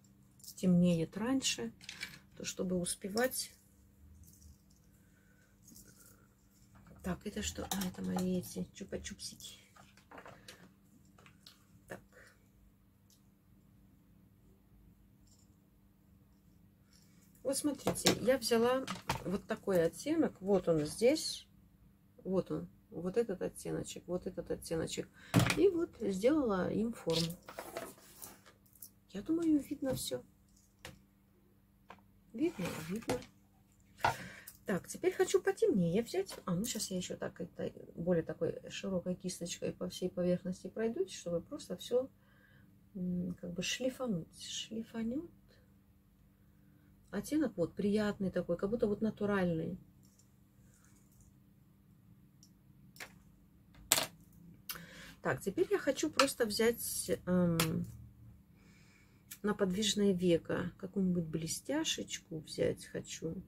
темнеет раньше, то чтобы успевать Так, это что? А, это мои эти чупа-чупсики. Так. Вот смотрите, я взяла вот такой оттенок. Вот он здесь. Вот он. Вот этот оттеночек, вот этот оттеночек. И вот сделала им форму. Я думаю, видно все. Видно, видно. Так, теперь хочу потемнее взять. А, ну сейчас я еще так это более такой широкой кисточкой по всей поверхности пройдусь, чтобы просто все как бы шлифануть. Шлифанет. Оттенок вот приятный такой, как будто вот натуральный. Так, теперь я хочу просто взять эм, на подвижное веко какую-нибудь блестяшечку взять хочу.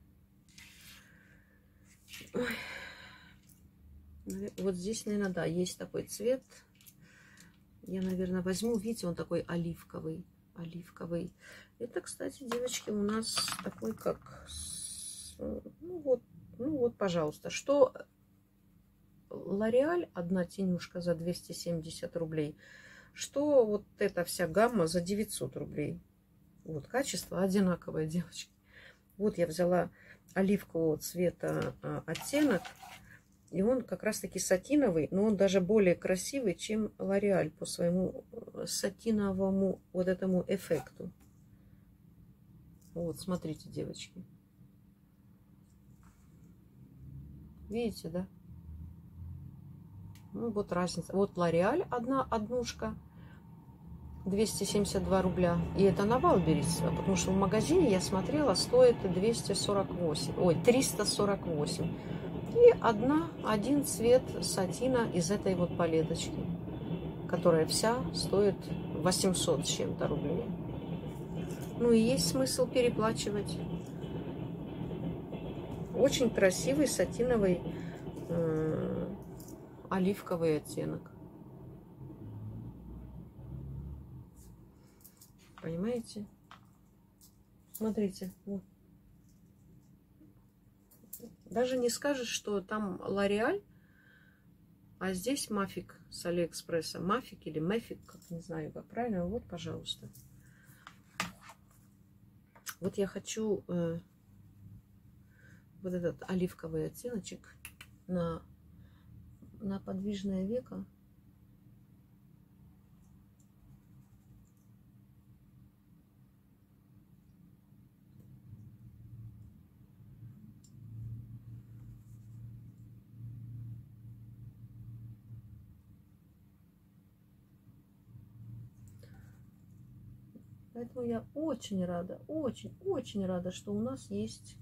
Ой. Вот здесь, наверное, да, есть такой цвет. Я, наверное, возьму. Видите, он такой оливковый. Оливковый. Это, кстати, девочки, у нас такой, как... Ну вот, ну вот, пожалуйста. Что Лореаль, одна тенюшка за 270 рублей. Что вот эта вся гамма за 900 рублей. Вот, качество одинаковое, девочки. Вот я взяла оливкового цвета а, оттенок. И он как раз-таки сатиновый, но он даже более красивый, чем Лореаль по своему э, сатиновому вот этому эффекту. Вот, смотрите, девочки. Видите, да? Ну, вот разница. Вот Лореаль одна однушка. 272 рубля. И это на Валберис, потому что в магазине я смотрела, стоит 248, ой, 348. И одна, один цвет сатина из этой вот палеточки, которая вся стоит 800 с чем-то рублей. Ну и есть смысл переплачивать. Очень красивый сатиновый э, оливковый оттенок. Понимаете? Смотрите, вот. Даже не скажешь, что там Лореаль, а здесь Мафик с Алиэкспресса. Мафик или Мэфик, как не знаю, как правильно. Вот, пожалуйста. Вот я хочу э, вот этот оливковый оттеночек на, на подвижное веко Поэтому я очень рада, очень, очень рада, что у нас есть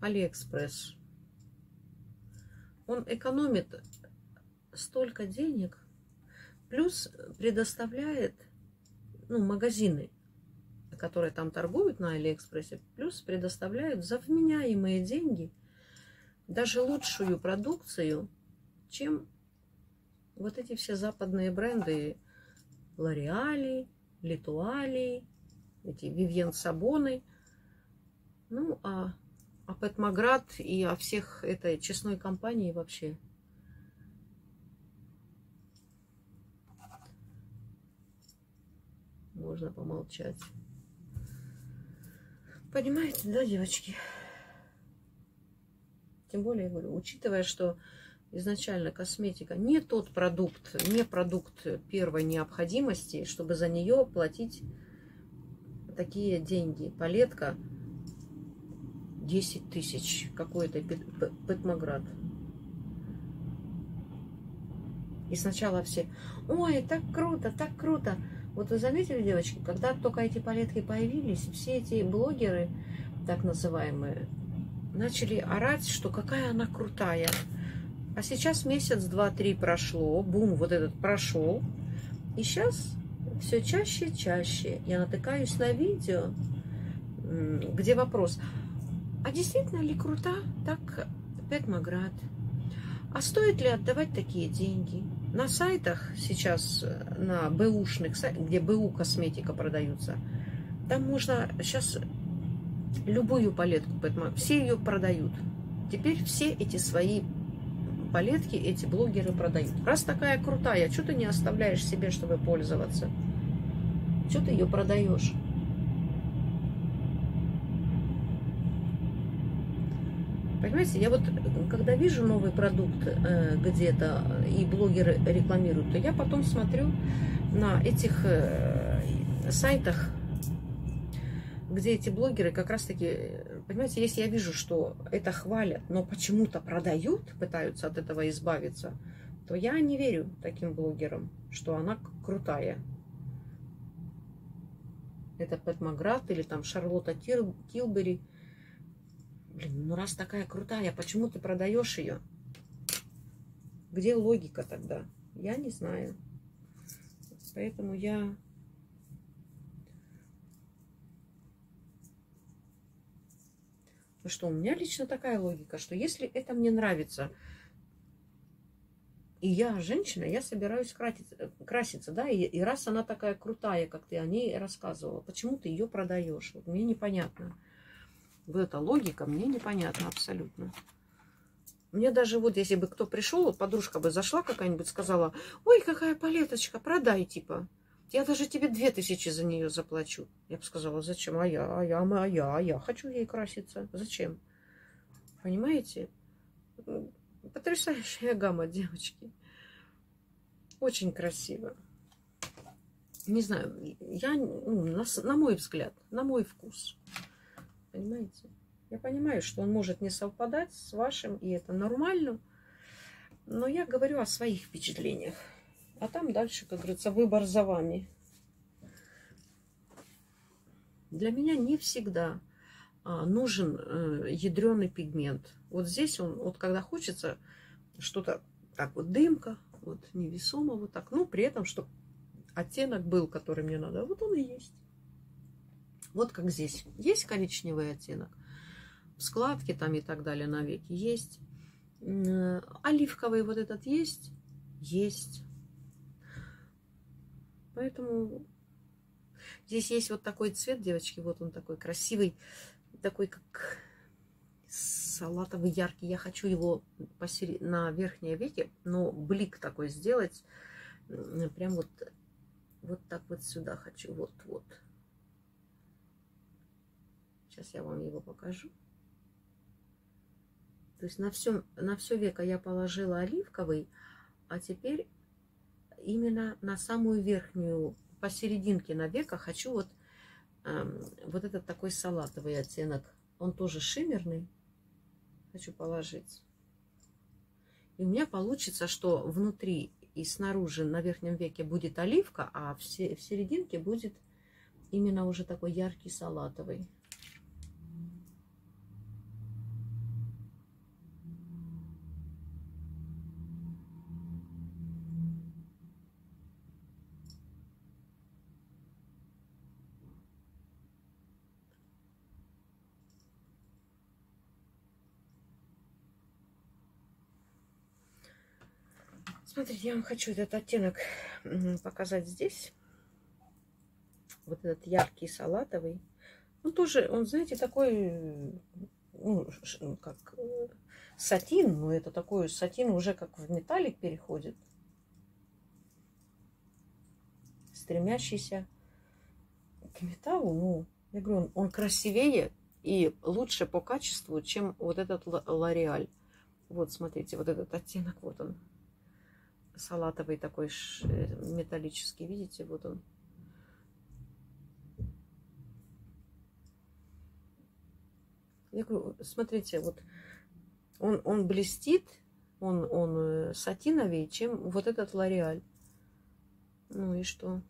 Алиэкспресс. Он экономит столько денег, плюс предоставляет, ну, магазины, которые там торгуют на Алиэкспрессе, плюс предоставляют за вменяемые деньги даже лучшую продукцию, чем вот эти все западные бренды Лореали, Литуали, эти Вивьен Сабоны. Ну, а о Пэтмаград и о всех этой честной компании вообще. Можно помолчать. Понимаете, да, девочки? Тем более, я говорю, учитывая, что изначально косметика не тот продукт, не продукт первой необходимости, чтобы за нее платить такие деньги. Палетка 10 тысяч. Какой-то Петмоград. И сначала все, ой, так круто, так круто. Вот вы заметили, девочки, когда только эти палетки появились, все эти блогеры, так называемые, начали орать, что какая она крутая. А сейчас месяц, два, три прошло, бум вот этот прошел. И сейчас все чаще и чаще я натыкаюсь на видео, где вопрос, а действительно ли крута так Петмаград? А стоит ли отдавать такие деньги? На сайтах сейчас, э, на бэушных сайтах, где БУ косметика продаются, там можно сейчас любую палетку Петмаград, все ее продают. Теперь все эти свои палетки эти блогеры продают. Раз такая крутая, что ты не оставляешь себе, чтобы пользоваться? Что ты ее продаешь? Понимаете, я вот, когда вижу новый продукт э, где-то, и блогеры рекламируют, то я потом смотрю на этих э, сайтах, где эти блогеры как раз-таки, понимаете, если я вижу, что это хвалят, но почему-то продают, пытаются от этого избавиться, то я не верю таким блогерам, что она крутая это Пэт Маград или там Шарлотта Килбери. Блин, ну раз такая крутая, почему ты продаешь ее? Где логика тогда? Я не знаю. Поэтому я что у меня лично такая логика, что если это мне нравится, и я женщина, я собираюсь краситься, краситься да, и, и раз она такая крутая, как ты о ней рассказывала, почему ты ее продаешь? Вот мне непонятно. Вот эта логика мне непонятна абсолютно. Мне даже вот, если бы кто пришел, подружка бы зашла какая-нибудь, сказала, ой, какая палеточка, продай, типа. Я даже тебе две тысячи за нее заплачу. Я бы сказала, зачем? А я, а я, а я, а я хочу ей краситься. Зачем? Понимаете? Потрясающая гамма, девочки. Очень красиво. Не знаю, я, ну, на, на мой взгляд, на мой вкус. Понимаете? Я понимаю, что он может не совпадать с вашим, и это нормально. Но я говорю о своих впечатлениях. А там дальше, как говорится, выбор за вами. Для меня не всегда а, нужен э, ядреный пигмент. Вот здесь он, вот когда хочется что-то, так вот дымка, вот невесомо, вот так, ну при этом, чтобы оттенок был, который мне надо, вот он и есть. Вот как здесь. Есть коричневый оттенок, складки там и так далее на веке есть. Оливковый вот этот есть? Есть. Поэтому здесь есть вот такой цвет, девочки, вот он такой красивый, такой как салатовый яркий. Я хочу его посери... на верхней веке, но блик такой сделать. Прям вот, вот так вот сюда хочу. Вот, вот. Сейчас я вам его покажу. То есть на все, на все веко я положила оливковый, а теперь именно на самую верхнюю, посерединке на века хочу вот, эм, вот этот такой салатовый оттенок. Он тоже шиммерный хочу положить. И у меня получится, что внутри и снаружи на верхнем веке будет оливка, а в серединке будет именно уже такой яркий салатовый. Смотрите, я вам хочу этот оттенок показать здесь. Вот этот яркий салатовый. Он тоже, он, знаете, такой, ну, как сатин, но это такой сатин уже как в металлик переходит. Стремящийся к металлу, ну, я говорю, он, он красивее и лучше по качеству, чем вот этот Лореаль. Вот, смотрите, вот этот оттенок, вот он салатовый такой э, металлический, видите, вот он. Я говорю, смотрите, вот он, он блестит, он, он э, сатиновый, чем вот этот Лореаль. Ну и что?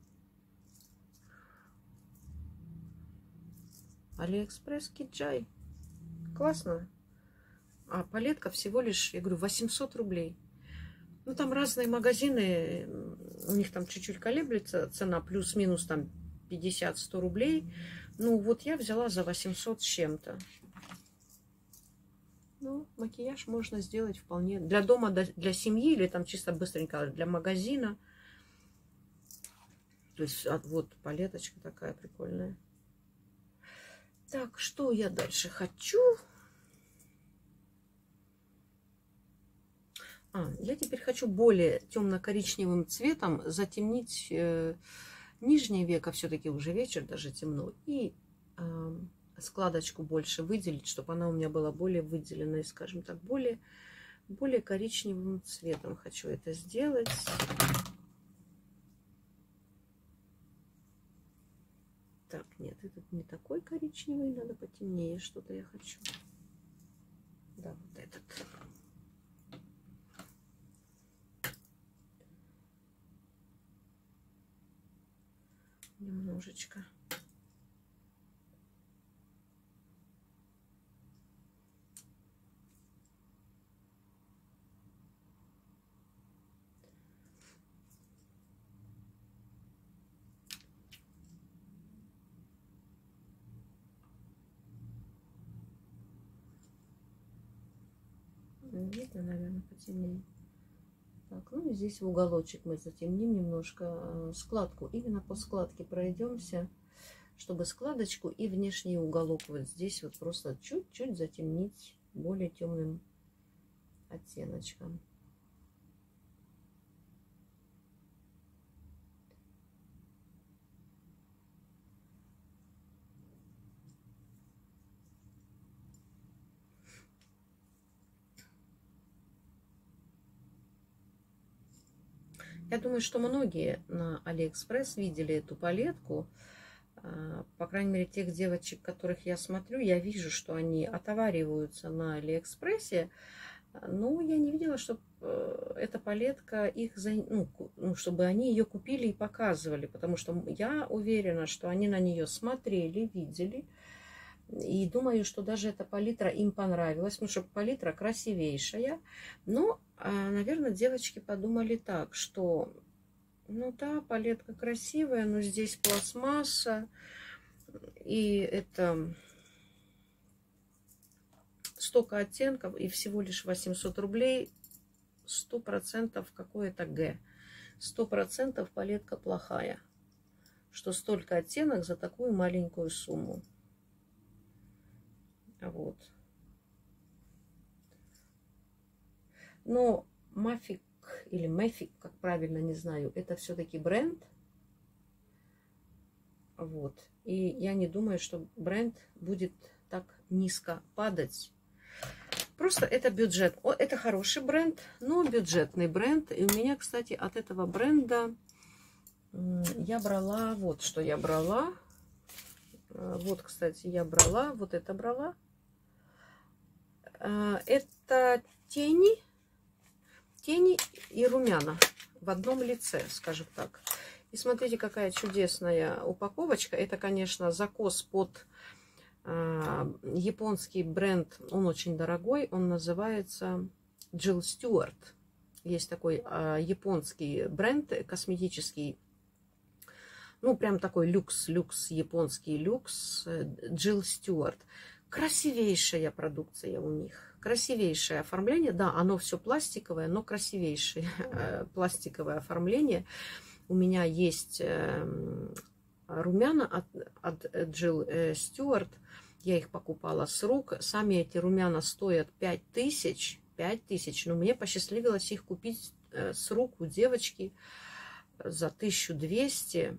Алиэкспресс Киджай. Классно. А палетка всего лишь, я говорю, 800 рублей. Ну, там разные магазины, у них там чуть-чуть колеблется цена, плюс-минус там 50-100 рублей. Ну, вот я взяла за 800 с чем-то. Ну, макияж можно сделать вполне для дома, для семьи или там чисто быстренько для магазина. То есть а, вот палеточка такая прикольная. Так, что я дальше хочу? А, я теперь хочу более темно-коричневым цветом затемнить э, нижнее веко, все-таки уже вечер, даже темно, и э, складочку больше выделить, чтобы она у меня была более выделенной, скажем так, более, более коричневым цветом хочу это сделать. Так, нет, этот не такой коричневый, надо потемнее что-то я хочу. Да, вот этот. Немножечко. видно, наверное, потемнее. Так, ну и здесь в уголочек мы затемним немножко э, складку. Именно по складке пройдемся, чтобы складочку и внешний уголок вот здесь вот просто чуть-чуть затемнить более темным оттеночком. Я думаю, что многие на Алиэкспресс видели эту палетку. А, по крайней мере, тех девочек, которых я смотрю, я вижу, что они отовариваются на Алиэкспрессе. Но я не видела, чтобы э, эта палетка их, ну, ну, чтобы они ее купили и показывали, потому что я уверена, что они на нее смотрели, видели, и думаю, что даже эта палитра им понравилась, потому что палитра красивейшая. Но, а, наверное, девочки подумали так, что, ну да, палетка красивая, но здесь пластмасса. И это столько оттенков и всего лишь 800 рублей. Сто процентов какое-то Г. Сто процентов палетка плохая. Что столько оттенок за такую маленькую сумму. Вот. Но Мафик или Мэфик, как правильно, не знаю, это все-таки бренд. Вот. И я не думаю, что бренд будет так низко падать. Просто это бюджет. О, это хороший бренд, но бюджетный бренд. И у меня, кстати, от этого бренда я брала, вот что я брала. Э, вот, кстати, я брала, вот это брала. А, это тени, тени и румяна в одном лице, скажем так. И смотрите, какая чудесная упаковочка. Это, конечно, закос под э, японский бренд. Он очень дорогой. Он называется Jill Stewart. Есть такой э, японский бренд косметический. Ну, прям такой люкс, люкс, японский люкс. Jill Stewart. Красивейшая продукция у них. Красивейшее оформление. Да, оно все пластиковое, но красивейшее э, пластиковое оформление. У меня есть эм, румяна от, от Jill э, Стюарт. Я их покупала с рук. Сами эти румяна стоят 5000. 5000. Но мне посчастливилось их купить э, с рук у девочки за 1200 а,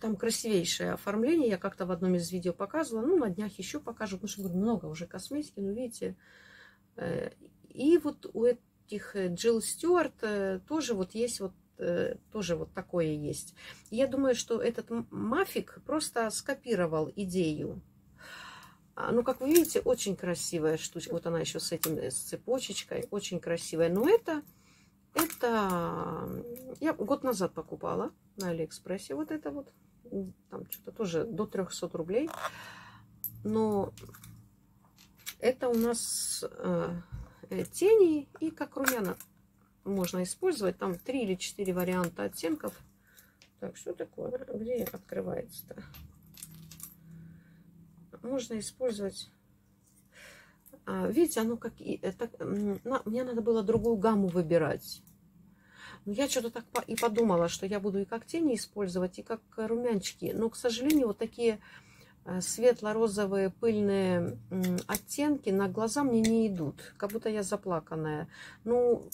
там красивейшее оформление. Я как-то в одном из видео показывала. Ну, на днях еще покажу, потому что много уже косметики. Ну, видите. Э, и вот у этих Джилл Стюарт э, тоже вот есть вот э, тоже вот такое есть. Я думаю, что этот мафик просто скопировал идею. А, ну, как вы видите, очень красивая штучка. Вот она еще с этим, с цепочечкой. Очень красивая. Но это это я год назад покупала на Алиэкспрессе вот это вот. Там что-то тоже до 300 рублей. Но это у нас э, э, тени и как румяна можно использовать. Там 3 или 4 варианта оттенков. Так, что такое? Где открывается-то? Можно использовать а, видите, оно как... Это, мне надо было другую гамму выбирать. Но я что-то так и подумала, что я буду и как тени использовать, и как румянчики. Но, к сожалению, вот такие э, светло-розовые пыльные оттенки на глаза мне не идут. Как будто я заплаканная. Ну,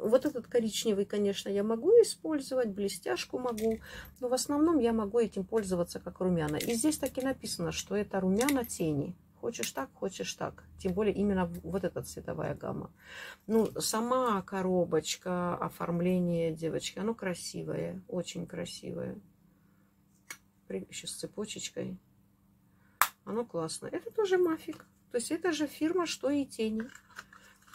вот этот коричневый, конечно, я могу использовать, блестяшку могу, но в основном я могу этим пользоваться как румяна. И здесь так и написано, что это румяна тени. Хочешь так, хочешь так. Тем более именно вот эта цветовая гамма. Ну, сама коробочка, оформление девочки, оно красивое, очень красивое. Еще с цепочечкой. Оно классное. Это тоже мафик. То есть это же фирма, что и тени.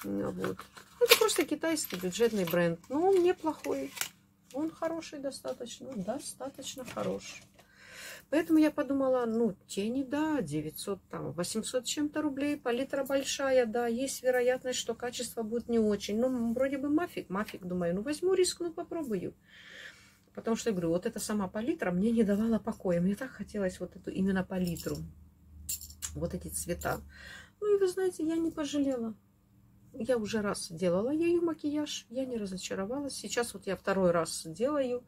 Вот. Это просто китайский бюджетный бренд. Но он неплохой. Он хороший достаточно. Достаточно хороший. Поэтому я подумала, ну, тени, да, 900, там, 800 чем-то рублей, палитра большая, да, есть вероятность, что качество будет не очень. Ну, вроде бы мафик, мафик, думаю, ну, возьму, рискну, попробую. Потому что, я говорю, вот эта сама палитра мне не давала покоя. Мне так хотелось вот эту именно палитру, вот эти цвета. Ну, и вы знаете, я не пожалела. я уже раз делала ею макияж, я не разочаровалась. Сейчас вот я второй раз делаю,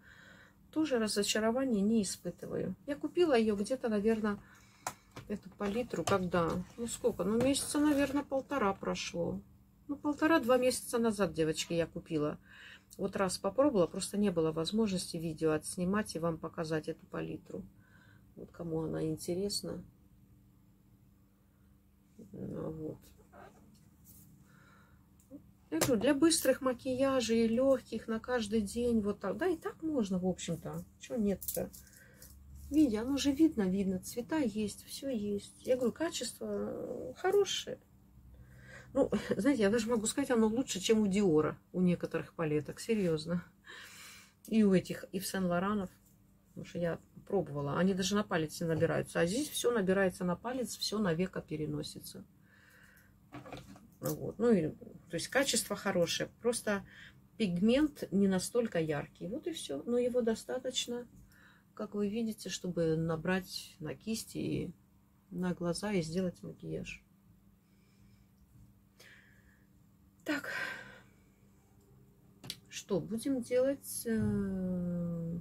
тоже разочарования не испытываю. Я купила ее где-то, наверное, эту палитру, когда, ну сколько, ну месяца, наверное, полтора прошло. Ну, полтора-два месяца назад, девочки, я купила. Вот раз попробовала, просто не было возможности видео отснимать и вам показать эту палитру. Вот кому она интересна. Ну, вот. Я говорю, для быстрых макияжей, легких, на каждый день, вот так. Да, и так можно, в общем-то. Чего нет-то? Видите, оно же видно, видно. Цвета есть, все есть. Я говорю, качество хорошее. Ну, знаете, я даже могу сказать, оно лучше, чем у Диора, у некоторых палеток, серьезно. И у этих, и в Сен-Лоранов. Потому что я пробовала. Они даже на палец не набираются. А здесь все набирается на палец, все на века переносится. Вот. Ну, и, то есть качество хорошее. Просто пигмент не настолько яркий. Вот и все. Но его достаточно, как вы видите, чтобы набрать на кисти и на глаза и сделать макияж. Так, что будем делать? Э,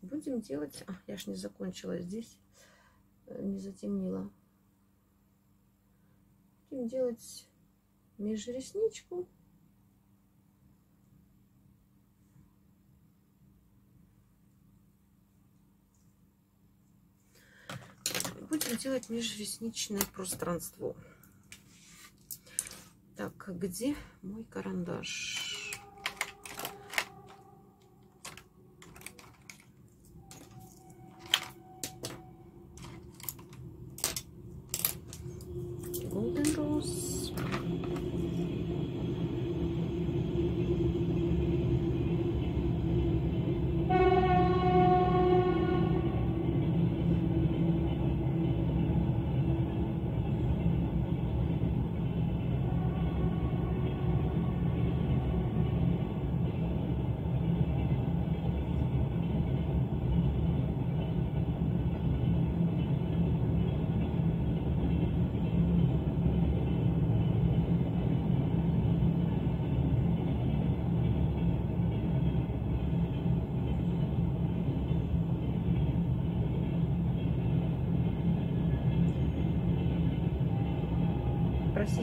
будем делать... А, я ж не закончила здесь, э, не затемнила. Будем делать межресничку. Будем делать межресничное пространство. Так, где мой карандаш?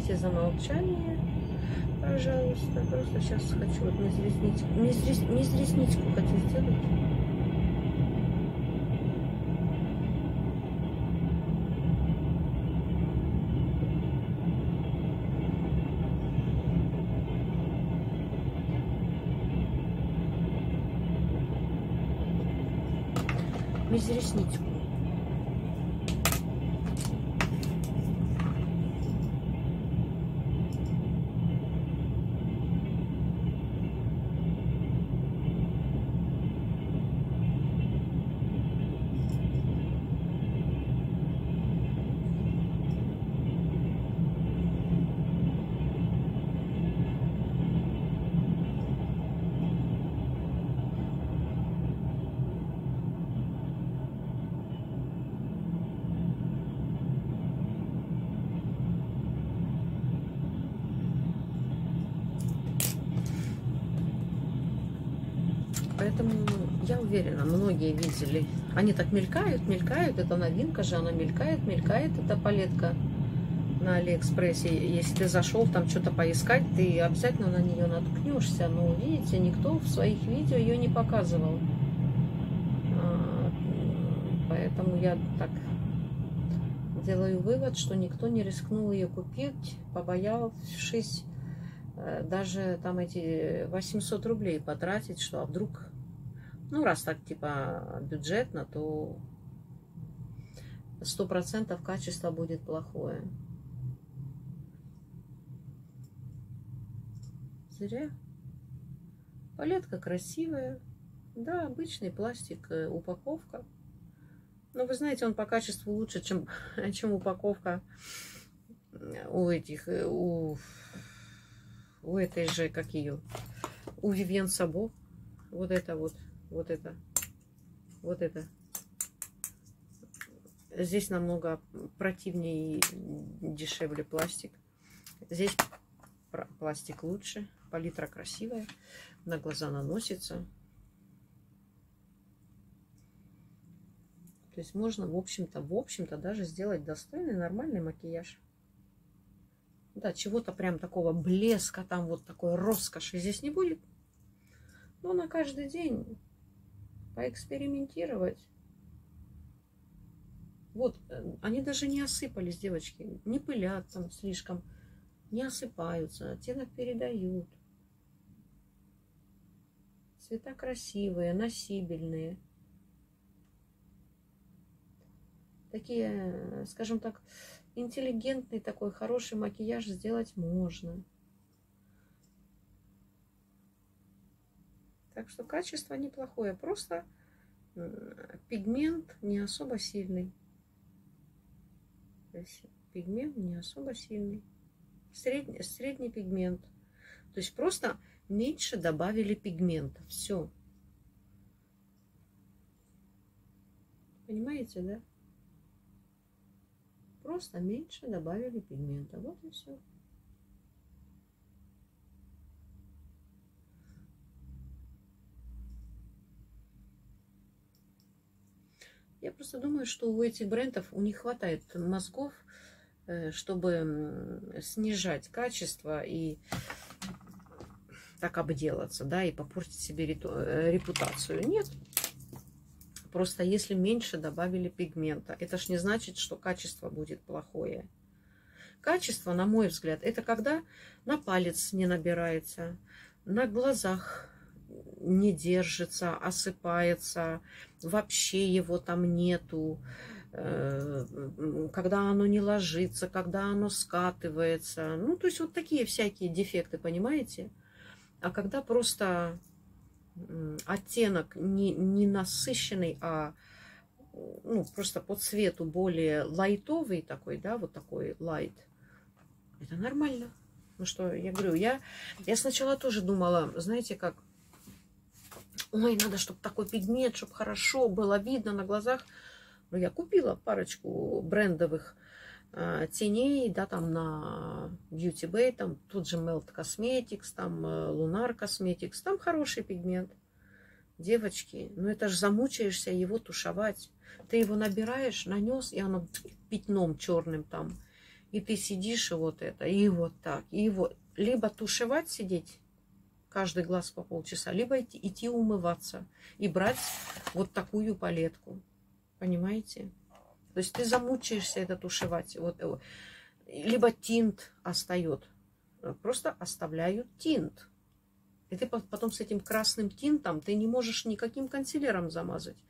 Простите за молчание, пожалуйста. Просто сейчас хочу вот мизрес, мизресничку хочу сделать. Мизресничку. Поэтому видели. Они так мелькают, мелькают. Это новинка же, она мелькает, мелькает, эта палетка на Алиэкспрессе. Если ты зашел там что-то поискать, ты обязательно на нее наткнешься. Но видите, никто в своих видео ее не показывал. А, поэтому я так делаю вывод, что никто не рискнул ее купить, побоявшись э, даже там эти 800 рублей потратить, что а вдруг ну, раз так, типа, бюджетно, то сто процентов качество будет плохое. Зря. Палетка красивая. Да, обычный пластик, э, упаковка. Но вы знаете, он по качеству лучше, чем, чем упаковка у этих, э, у, у этой же, как ее, у Вивьен Сабо. Вот это вот вот это, вот это. Здесь намного противнее и дешевле пластик. Здесь пластик лучше, палитра красивая, на глаза наносится. То есть можно, в общем-то, в общем-то, даже сделать достойный, нормальный макияж. Да, чего-то прям такого блеска, там вот такой роскоши здесь не будет. Но на каждый день поэкспериментировать. Вот, э, они даже не осыпались, девочки, не пылят там слишком, не осыпаются, оттенок передают. Цвета красивые, носибельные. Такие, скажем так, интеллигентный такой хороший макияж сделать можно. Так что качество неплохое, просто пигмент не особо сильный. Пигмент не особо сильный. Средний, средний пигмент. То есть просто меньше добавили пигмента. Все. Понимаете, да? Просто меньше добавили пигмента. Вот и все. Я просто думаю, что у этих брендов у них хватает мозгов, э, чтобы снижать качество и так обделаться, да, и попортить себе э, репутацию. Нет. Просто если меньше добавили пигмента, это ж не значит, что качество будет плохое. Качество, на мой взгляд, это когда на палец не набирается, на глазах не держится, осыпается, вообще его там нету, э, когда оно не ложится, когда оно скатывается. Ну, то есть вот такие всякие дефекты, понимаете? А когда просто оттенок не, не насыщенный, а ну, просто по цвету более лайтовый такой, да, вот такой лайт, это нормально. Ну что, я говорю, я, я сначала тоже думала, знаете, как ой, надо, чтобы такой пигмент, чтобы хорошо было видно на глазах. Но я купила парочку брендовых э, теней, да, там на Beauty Bay, там тут же Melt Cosmetics, там э, Lunar Cosmetics, там хороший пигмент. Девочки, ну это же замучаешься его тушевать. Ты его набираешь, нанес, и оно пятном черным там. И ты сидишь и вот это, и вот так, и вот. Либо тушевать сидеть, каждый глаз по полчаса, либо идти, идти умываться и брать вот такую палетку. Понимаете? То есть ты замучаешься это тушевать. Вот, э, либо тинт остает. Просто оставляют тинт. И ты потом с этим красным тинтом ты не можешь никаким консилером замазать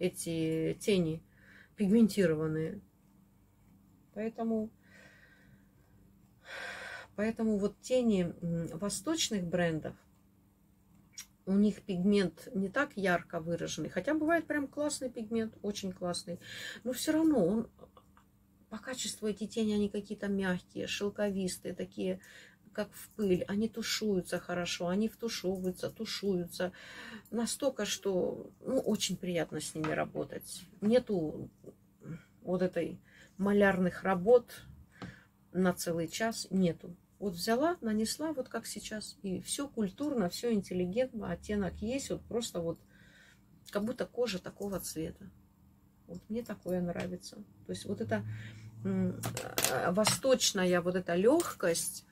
эти тени пигментированные. Поэтому Поэтому вот тени восточных брендов, у них пигмент не так ярко выраженный, хотя бывает прям классный пигмент, очень классный, но все равно он по качеству эти тени, они какие-то мягкие, шелковистые, такие, как в пыль, они тушуются хорошо, они втушевываются, тушуются, настолько, что ну, очень приятно с ними работать. Нету вот этой малярных работ на целый час, нету. Вот взяла, нанесла, вот как сейчас, и все культурно, все интеллигентно, оттенок есть, вот просто вот, как будто кожа такого цвета. Вот мне такое нравится. То есть вот эта э, восточная вот эта легкость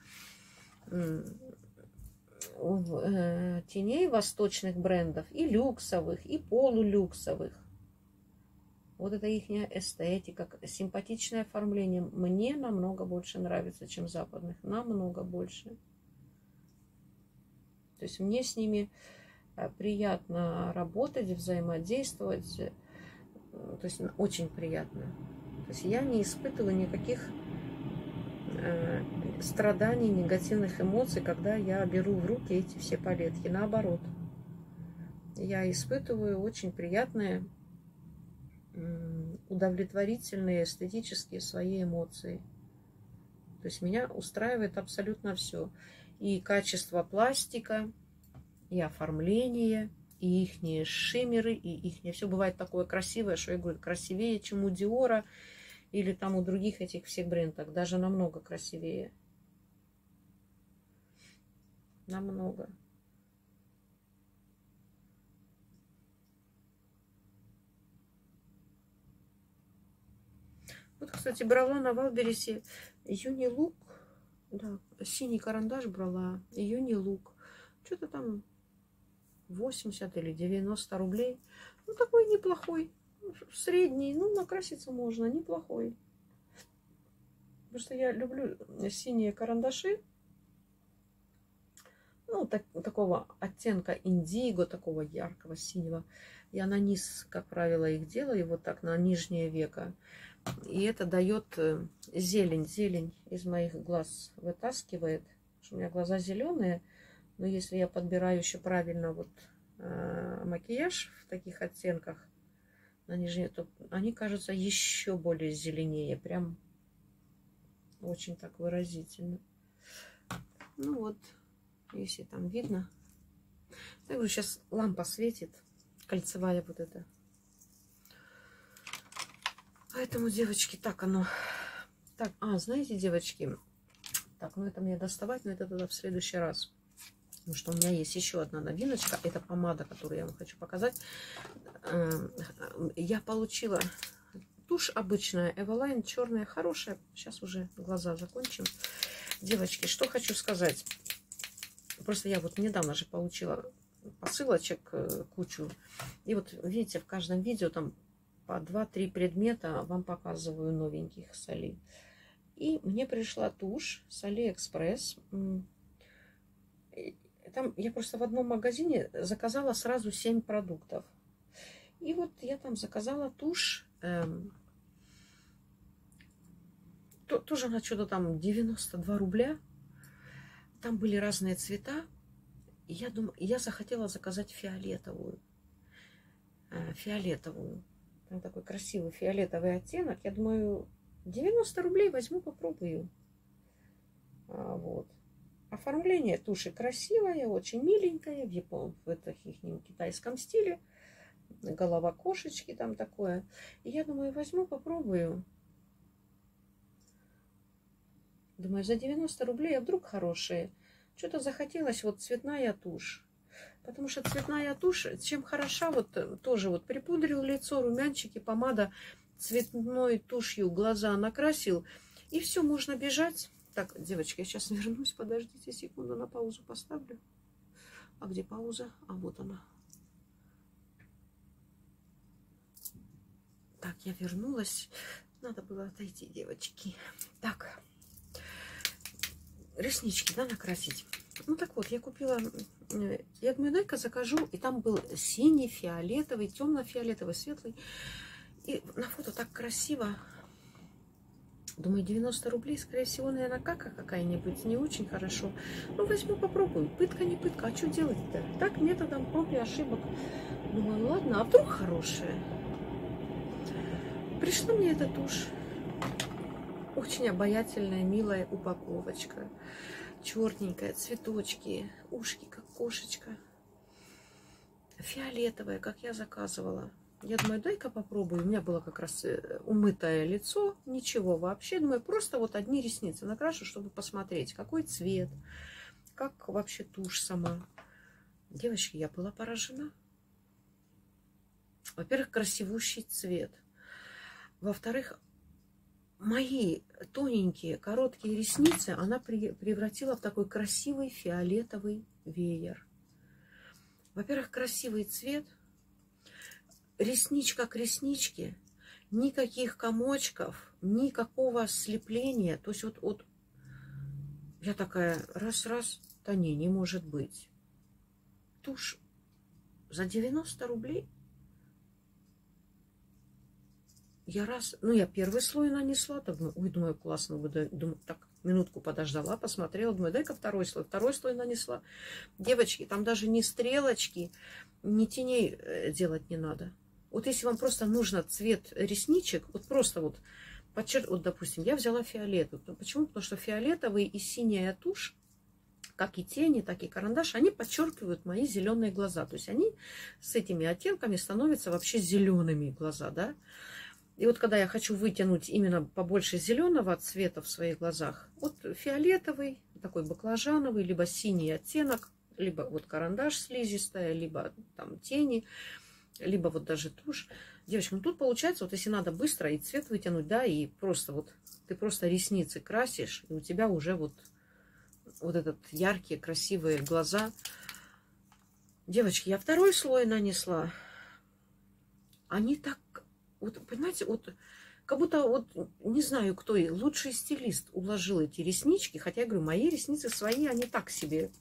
э, теней восточных брендов, и люксовых, и полулюксовых, вот это их эстетика, симпатичное оформление мне намного больше нравится, чем западных. Намного больше. То есть мне с ними э, приятно работать, взаимодействовать. Э, то есть очень приятно. То есть я не испытываю никаких э, страданий, негативных эмоций, когда я беру в руки эти все палетки. Наоборот, я испытываю очень приятное удовлетворительные эстетические свои эмоции. То есть меня устраивает абсолютно все. И качество пластика, и оформление, и ихние шиммеры, и ихнее все бывает такое красивое, что я говорю, красивее, чем у Диора или там у других этих всех брендов, даже намного красивее. намного. Вот, кстати, брала на Валбересе Юни Лук. Да, синий карандаш брала. Юни Лук. Что-то там 80 или 90 рублей. Ну, такой неплохой. Средний. Ну, накраситься можно. Неплохой. Потому что я люблю синие карандаши. Ну, так, такого оттенка индиго, такого яркого синего. Я на низ, как правило, их делаю, вот так, на нижнее веко. И это дает э, зелень, зелень из моих глаз вытаскивает. у меня глаза зеленые, но если я подбираю еще правильно вот э, макияж в таких оттенках на нижнее, то они кажутся еще более зеленее. Прям очень так выразительно. Ну вот, если там видно. Говорю, сейчас лампа светит, кольцевая вот эта. Поэтому, девочки, так оно... Так, а, знаете, девочки, так, ну это мне доставать, но это тогда в следующий раз. Потому что у меня есть еще одна новиночка. Это помада, которую я вам хочу показать. Эм, я получила тушь обычная, Эвелайн, черная, хорошая. Сейчас уже глаза закончим. Девочки, что хочу сказать. Просто я вот недавно же получила посылочек э, кучу. И вот видите, в каждом видео там по 2-3 предмета вам показываю новеньких с Али. И мне пришла тушь с Алиэкспресс. Там я просто в одном магазине заказала сразу 7 продуктов. И вот я там заказала тушь. Эм, то, тоже она что-то там 92 рубля. Там были разные цвета. Я, думаю, я захотела заказать фиолетовую. Э, фиолетовую. Там такой красивый фиолетовый оттенок. Я думаю, 90 рублей возьму, попробую. А, вот. Оформление туши красивое, очень миленькое, в, япон... в таких китайском стиле. Голова кошечки там такое. И я думаю, возьму, попробую. Думаю, за 90 рублей, а вдруг хорошие. Что-то захотелось, вот цветная тушь. Потому что цветная тушь, чем хороша, вот э, тоже вот припудрил лицо, румянчики, помада цветной тушью глаза накрасил. И все, можно бежать. Так, девочки, я сейчас вернусь, подождите секунду, на паузу поставлю. А где пауза? А вот она. Так, я вернулась. Надо было отойти, девочки. Так, реснички, да, накрасить. Ну так вот, я купила, э, я думаю, дай-ка закажу, и там был синий, фиолетовый, темно-фиолетовый, светлый. И на фото так красиво. Думаю, 90 рублей, скорее всего, наверное, кака какая-нибудь, не очень хорошо. Ну, возьму, попробую. Пытка не пытка, а что делать-то? Так, методом проб и ошибок. Думаю, ладно, а вдруг хорошая? Пришла мне эта тушь. Очень обаятельная, милая упаковочка черненькая, цветочки, ушки, как кошечка. Фиолетовая, как я заказывала. Я думаю, дай-ка попробую. У меня было как раз э, умытое лицо, ничего вообще. Думаю, просто вот одни ресницы накрашу, чтобы посмотреть, какой цвет, как вообще тушь сама. Девочки, я была поражена. Во-первых, красивущий цвет. Во-вторых, мои тоненькие, короткие ресницы она превратила в такой красивый фиолетовый веер. Во-первых, красивый цвет, ресничка к ресничке, никаких комочков, никакого слепления. То есть вот, вот я такая, раз-раз, да не, не может быть. Тушь за 90 рублей – я раз, ну, я первый слой нанесла, так, ой, думаю, классно, думаю, так, минутку подождала, посмотрела, думаю, дай-ка второй слой, второй слой нанесла. Девочки, там даже ни стрелочки, ни теней э, делать не надо. Вот если вам просто нужно цвет ресничек, вот просто вот, подчер... вот, допустим, я взяла фиолетовый. Ну, почему? Потому что фиолетовый и синяя тушь, как и тени, так и карандаш, они подчеркивают мои зеленые глаза. То есть они с этими оттенками становятся вообще зелеными глаза, да. И вот когда я хочу вытянуть именно побольше зеленого цвета в своих глазах, вот фиолетовый, такой баклажановый, либо синий оттенок, либо вот карандаш слизистая, либо там тени, либо вот даже тушь. Девочки, ну тут получается, вот если надо быстро и цвет вытянуть, да, и просто вот ты просто ресницы красишь, и у тебя уже вот, вот этот яркие, красивые глаза. Девочки, я второй слой нанесла. Они так, вот, понимаете, вот как будто вот не знаю, кто лучший стилист уложил эти реснички. Хотя я говорю, мои ресницы свои, они так себе.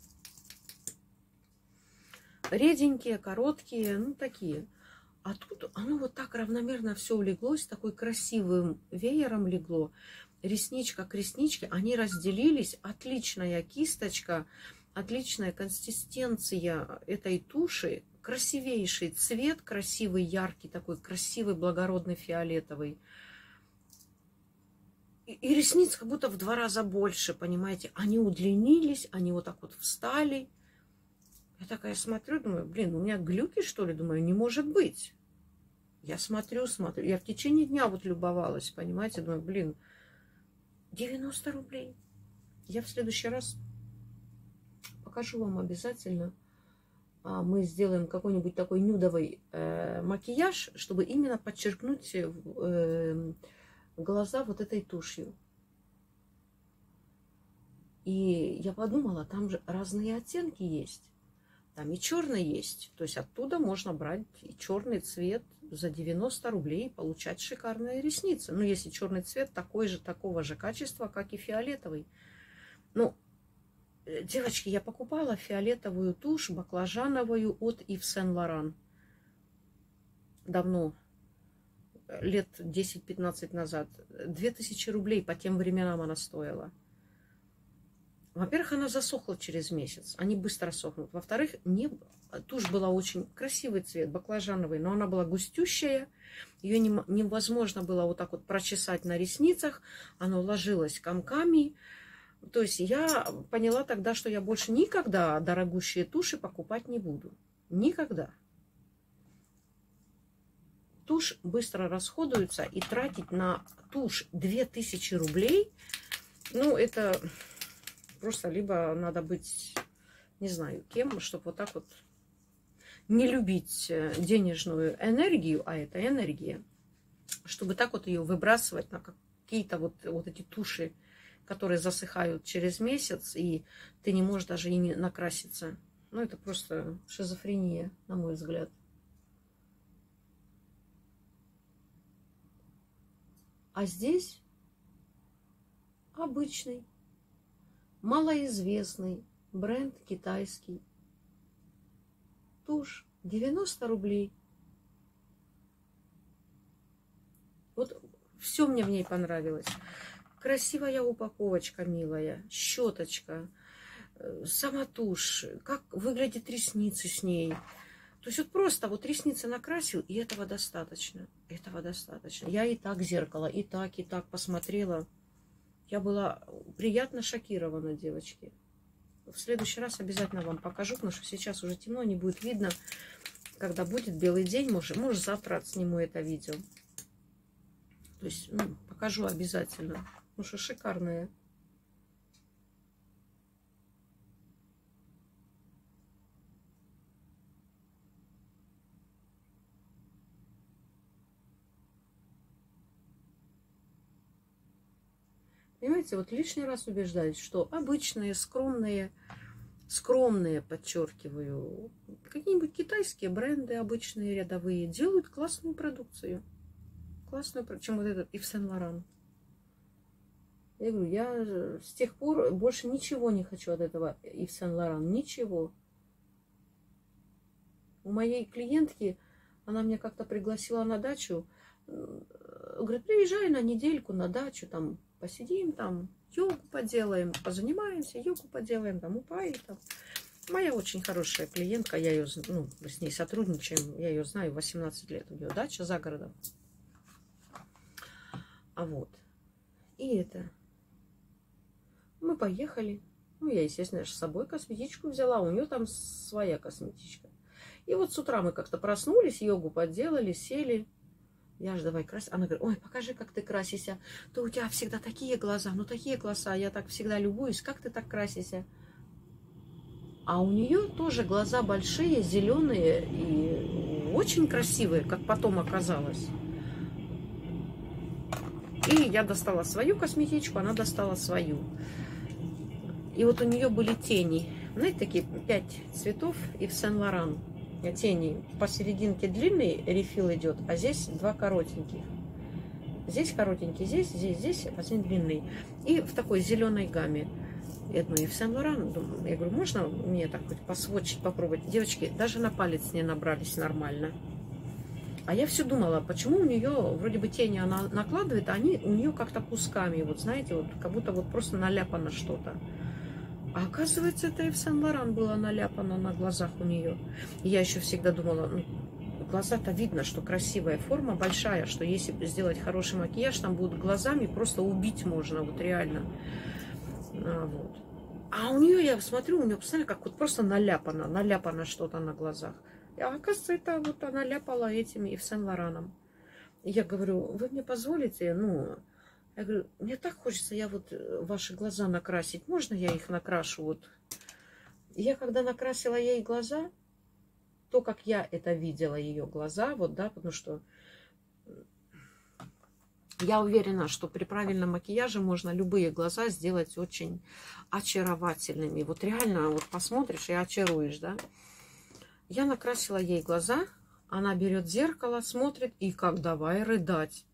Реденькие, короткие, ну такие. А тут оно вот так равномерно все улеглось, такой красивым веером легло. Ресничка к ресничке, они разделились. Отличная кисточка, отличная консистенция этой туши. Красивейший цвет, красивый, яркий, такой красивый, благородный фиолетовый. И, и ресниц как будто в два раза больше, понимаете. Они удлинились, они вот так вот встали. Я такая смотрю, думаю, блин, у меня глюки, что ли? Думаю, не может быть. Я смотрю, смотрю. Я в течение дня вот любовалась, понимаете? Думаю, блин, 90 рублей. Я в следующий раз покажу вам обязательно. А мы сделаем какой-нибудь такой нюдовый э, макияж, чтобы именно подчеркнуть э, глаза вот этой тушью. И я подумала, там же разные оттенки есть. Там и черный есть. То есть оттуда можно брать и черный цвет за 90 рублей и получать шикарные ресницы. Ну, если черный цвет такой же, такого же качества, как и фиолетовый. Ну, девочки, я покупала фиолетовую тушь баклажановую от Ив Сен Лоран. Давно, лет 10-15 назад. 2000 рублей по тем временам она стоила. Во-первых, она засохла через месяц. Они быстро сохнут. Во-вторых, не... тушь была очень красивый цвет, баклажановый, но она была густющая. Ее невозможно было вот так вот прочесать на ресницах. Она ложилась комками. То есть я поняла тогда, что я больше никогда дорогущие туши покупать не буду. Никогда. Тушь быстро расходуется, и тратить на тушь 2000 рублей, ну, это Просто либо надо быть, не знаю, кем, чтобы вот так вот не любить э, денежную энергию, а это энергия, чтобы так вот ее выбрасывать на какие-то вот, вот эти туши, которые засыхают через месяц, и ты не можешь даже ими накраситься. Ну, это просто шизофрения, на мой взгляд. А здесь обычный малоизвестный бренд китайский. Тушь 90 рублей. Вот все мне в ней понравилось. Красивая упаковочка, милая, щеточка, э, сама тушь, как выглядят ресницы с ней. То есть вот просто вот ресницы накрасил, и этого достаточно. Этого достаточно. Я и так зеркало, и так, и так посмотрела. Я была приятно шокирована, девочки. В следующий раз обязательно вам покажу, потому что сейчас уже темно, не будет видно. Когда будет белый день, может, может завтра отсниму это видео. То есть, ну, покажу обязательно. Потому что шикарные. Понимаете, вот лишний раз убеждаюсь, что обычные, скромные, скромные, подчеркиваю, какие-нибудь китайские бренды обычные, рядовые, делают классную продукцию. Классную, чем вот этот Ив Сен Лоран. Я говорю, я с тех пор больше ничего не хочу от этого Ив Сен Лоран. Ничего. У моей клиентки, она меня как-то пригласила на дачу, говорит, приезжай на недельку на дачу, там посидим там, йогу поделаем, позанимаемся, йогу поделаем, там, упаи там. Моя очень хорошая клиентка, я ее, ну, мы с ней сотрудничаем, я ее знаю 18 лет, у нее дача за городом. А вот, и это, мы поехали, ну, я, естественно, с собой косметичку взяла, у нее там своя косметичка. И вот с утра мы как-то проснулись, йогу поделали, сели, Я же давай красить. Она говорит, ой, покажи, как ты красишься. То у тебя всегда такие глаза, ну такие глаза. Я так всегда любуюсь, как ты так красишься. А у нее тоже глаза большие, зеленые и очень красивые, как потом оказалось. И я достала свою косметичку, она достала свою. И вот у нее были тени. Знаете, такие пять цветов и в Сен-Лоран тени. Посерединке длинный рефил идет, а здесь два коротеньких. Здесь коротенький, здесь, здесь, здесь, а последний длинный. И в такой зеленой гамме. Я думаю, и в Сен-Лоран, я говорю, можно мне так хоть посводчить, попробовать? Девочки даже на палец не набрались нормально. А я все думала, почему у нее вроде бы тени она накладывает, а они у нее как-то кусками, вот знаете, вот как будто вот просто наляпано что-то. А оказывается, это и в Сен-Лоран было наляпано на глазах у нее. Я еще всегда думала, ну, глаза-то видно, что красивая форма, большая, что если сделать хороший макияж, там будут глазами просто убить можно, вот реально. А, вот. а у нее, я смотрю, у нее, посмотрите, как вот просто наляпано, наляпано что-то на глазах. А оказывается, это вот она ляпала этими и в Сен-Лораном. Я говорю, вы мне позволите, ну, я говорю, мне так хочется, я вот э, ваши глаза накрасить. Можно я их накрашу? Вот. я когда накрасила ей глаза, то, как я это видела, ее глаза, вот, да, потому что я уверена, что при правильном макияже можно любые глаза сделать очень очаровательными. Вот реально, вот посмотришь и очаруешь, да. Я накрасила ей глаза, она берет зеркало, смотрит и как давай рыдать.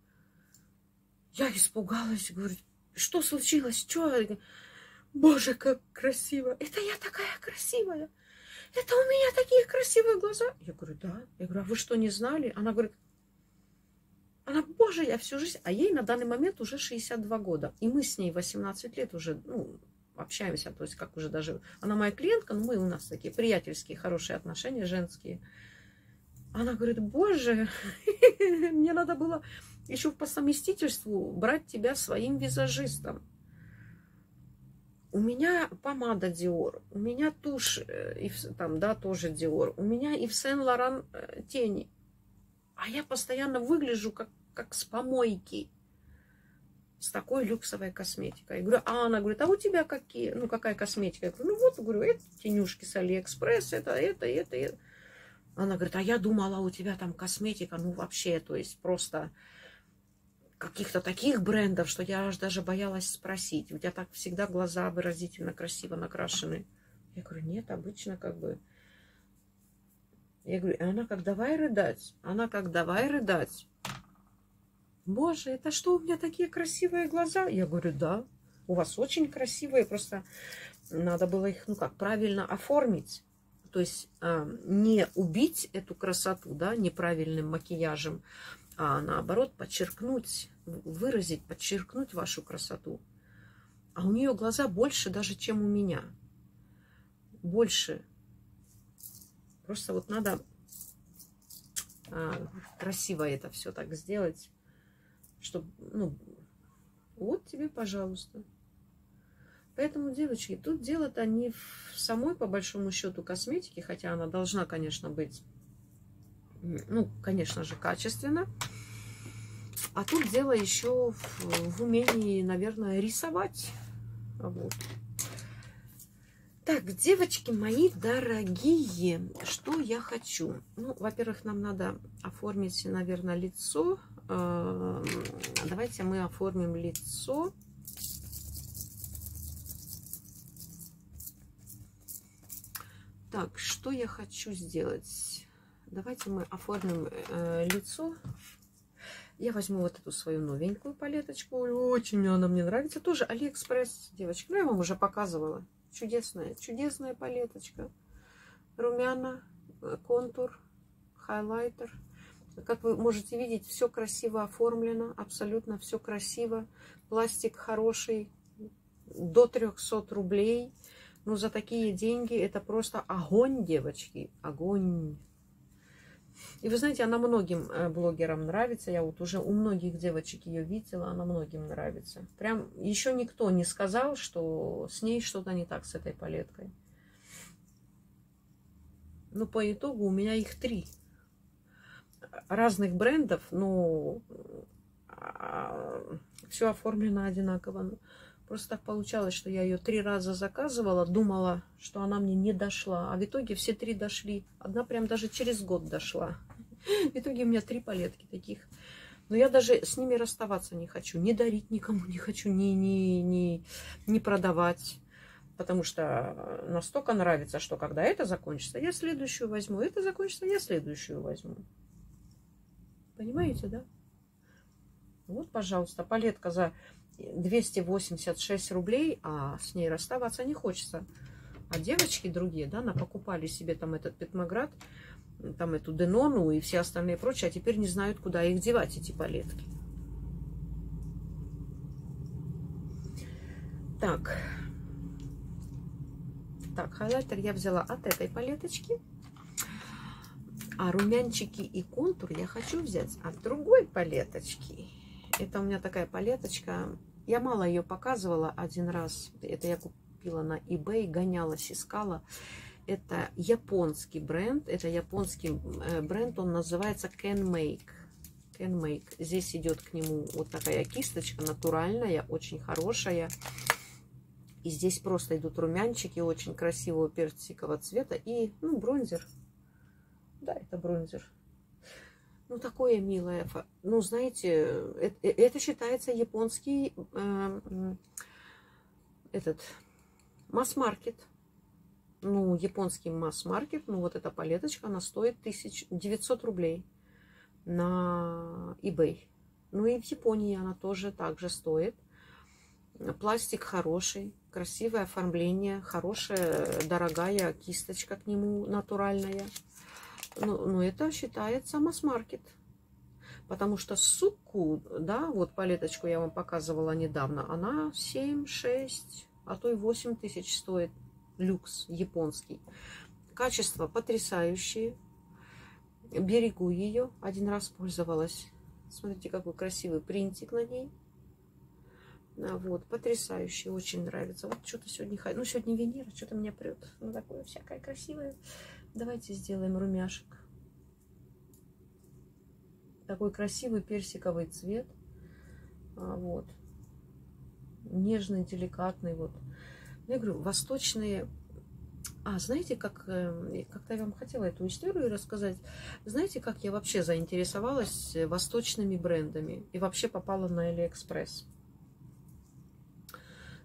Я испугалась, говорю, что случилось, что? Боже, как красиво. Это я такая красивая. Это у меня такие красивые глаза. Я говорю, да. Я говорю, а вы что, не знали? Она говорит, она, боже, я всю жизнь, а ей на данный момент уже 62 года. И мы с ней 18 лет уже, ну, общаемся, то есть как уже даже... Она моя клиентка, но мы у нас такие приятельские, хорошие отношения, женские. Она говорит, боже, мне надо было еще по совместительству брать тебя своим визажистом. У меня помада Диор, у меня тушь, э, и там, да, тоже Диор, у меня Yves Saint Laurent э, тени. А я постоянно выгляжу как, как с помойки с такой люксовой косметикой. Я говорю, а она говорит, а у тебя какие? Ну, какая косметика? Я говорю, ну вот, говорю, это тенюшки с Алиэкспресс, это, это, это, это. Она говорит, а я думала, у тебя там косметика, ну вообще, то есть просто каких-то таких брендов, что я аж даже боялась спросить. У тебя так всегда глаза выразительно красиво накрашены. Я говорю, нет, обычно как бы... Я говорю, она как давай рыдать, она как давай рыдать. Боже, это что, у меня такие красивые глаза? Я говорю, да, у вас очень красивые, просто надо было их, ну как, правильно оформить. То есть э, не убить эту красоту, да, неправильным макияжем, а наоборот подчеркнуть, выразить, подчеркнуть вашу красоту. А у нее глаза больше даже, чем у меня. Больше. Просто вот надо а, красиво это все так сделать, чтобы, ну, вот тебе, пожалуйста. Поэтому, девочки, тут дело-то не в самой, по большому счету, косметике, хотя она должна, конечно, быть ну, конечно же, качественно. А тут дело еще в, в умении, наверное, рисовать. Вот. Так, девочки мои дорогие, что я хочу? Ну, во-первых, нам надо оформить, наверное, лицо. Эм, давайте мы оформим лицо. Так, что я хочу сделать? Давайте мы оформим э, лицо. Я возьму вот эту свою новенькую палеточку. Очень она мне нравится. Тоже Алиэкспресс, девочки. Ну, я вам уже показывала. Чудесная, чудесная палеточка. Румяна, э, контур, хайлайтер. Как вы можете видеть, все красиво оформлено. Абсолютно все красиво. Пластик хороший. До 300 рублей. Ну, за такие деньги это просто огонь, девочки. Огонь. И вы знаете, она многим э, блогерам нравится. Я вот уже у многих девочек ее видела, она многим нравится. Прям еще никто не сказал, что с ней что-то не так с этой палеткой. Но по итогу у меня их три. разных брендов, ну, все оформлено одинаково. Просто так получалось, что я ее три раза заказывала, думала, что она мне не дошла. А в итоге все три дошли. Одна прям даже через год дошла. В итоге у меня три палетки таких. Но я даже с ними расставаться не хочу. Не дарить никому не хочу, не, не, не, не продавать. Потому что настолько нравится, что когда это закончится, я следующую возьму. Это закончится, я следующую возьму. Понимаете, да? Вот, пожалуйста, палетка за 286 рублей, а с ней расставаться не хочется. А девочки другие, да, покупали себе там этот Петмоград, там эту Денону и все остальные прочие, а теперь не знают, куда их девать, эти палетки. Так. Так, хайлайтер я взяла от этой палеточки. А румянчики и контур я хочу взять от другой палеточки. Это у меня такая палеточка. Я мало ее показывала один раз. Это я купила на eBay, гонялась, искала. Это японский бренд. Это японский э, бренд. Он называется Can Make. Can Make. Здесь идет к нему вот такая кисточка натуральная, очень хорошая. И здесь просто идут румянчики очень красивого персикового цвета. И ну, бронзер. Да, это бронзер. Ну, такое милое. Ну, знаете, это, э, это считается японский э, этот масс-маркет. Ну, японский масс-маркет. Ну, вот эта палеточка, она стоит 1900 рублей на eBay. Ну, и в Японии она тоже так же стоит. Пластик хороший, красивое оформление, хорошая, дорогая кисточка к нему натуральная. Ну, ну это считается масс-маркет. Потому что суку, да, вот палеточку я вам показывала недавно, она 7, 6, а то и 8 тысяч стоит. Люкс японский. Качество потрясающее. Берегу ее. Один раз пользовалась. Смотрите, какой красивый принтик на ней. А, вот, потрясающий, очень нравится. Вот что-то сегодня, ну, сегодня Венера, что-то меня прет. Ну, такое всякое красивое. Давайте сделаем румяшек. Такой красивый персиковый цвет. А, вот. Нежный, деликатный. Вот. Ну, я говорю, восточные... А, знаете, как... Э, как-то я вам хотела эту историю рассказать. Знаете, как я вообще заинтересовалась восточными брендами? И вообще попала на Алиэкспресс.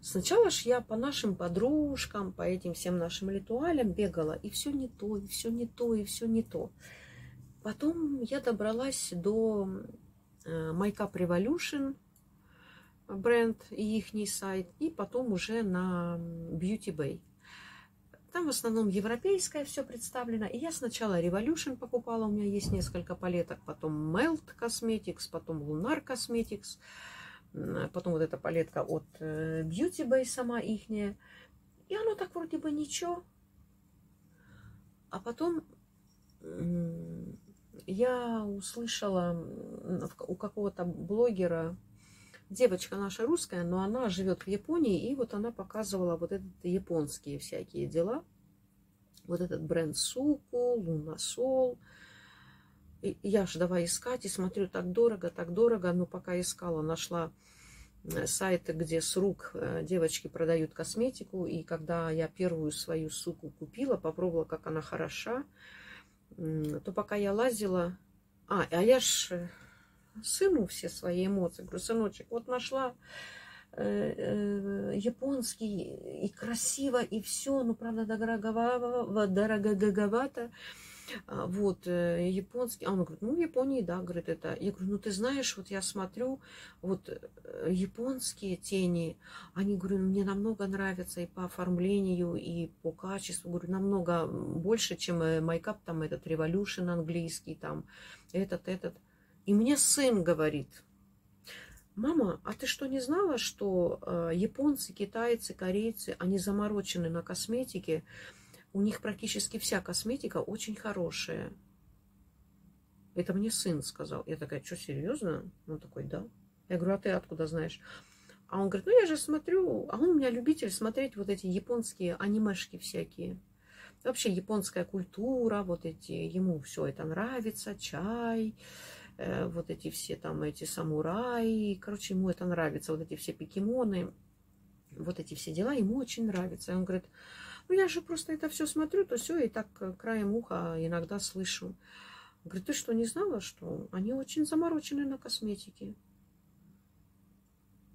Сначала ж я по нашим подружкам, по этим всем нашим ритуалям бегала, и все не то, и все не то, и все не то. Потом я добралась до э, Makeup Revolution бренд и ихний сайт, и потом уже на Beauty Bay. Там в основном европейское все представлено. И я сначала Revolution покупала, у меня есть несколько палеток, потом Melt Cosmetics, потом Lunar Cosmetics – потом вот эта палетка от э, Beauty Bay сама ихняя. И оно так вроде бы ничего. А потом я услышала у какого-то блогера, девочка наша русская, но она живет в Японии, и вот она показывала вот этот японские всякие дела. Вот этот бренд Суку, Лунасол. Я же давай искать, и смотрю, так дорого, так дорого. Но пока искала, нашла э, сайты, где с рук э, девочки продают косметику. И когда я первую свою суку купила, попробовала, как она хороша, то пока я лазила... А, а я ж э, сыну все свои эмоции. Говорю, сыночек, вот нашла японский и красиво, и все, ну, правда, дороговато, дороговато. А, вот, э, японский, а он говорит, ну, в Японии, да, говорит, это, я говорю, ну, ты знаешь, вот я смотрю, вот, э, японские тени, они, говорю, мне намного нравятся и по оформлению, и по качеству, говорю, намного больше, чем э, майкап, там, этот Revolution английский, там, этот, этот, и мне сын говорит, Мама, а ты что не знала, что японцы, китайцы, корейцы, они заморочены на косметике, у них практически вся косметика очень хорошая. Это мне сын сказал. Я такая, что, серьезно? Он такой, да. Я говорю, а ты откуда знаешь? А он говорит, ну я же смотрю, а он у меня любитель смотреть вот эти японские анимешки всякие. Вообще японская культура, вот эти, ему все это нравится, чай, э, вот эти все там эти самураи, короче, ему это нравится, вот эти все покемоны, вот эти все дела, ему очень нравится. И он говорит, ну я же просто это все смотрю, то все, и так краем уха иногда слышу. Говорит, ты что, не знала, что они очень заморочены на косметике?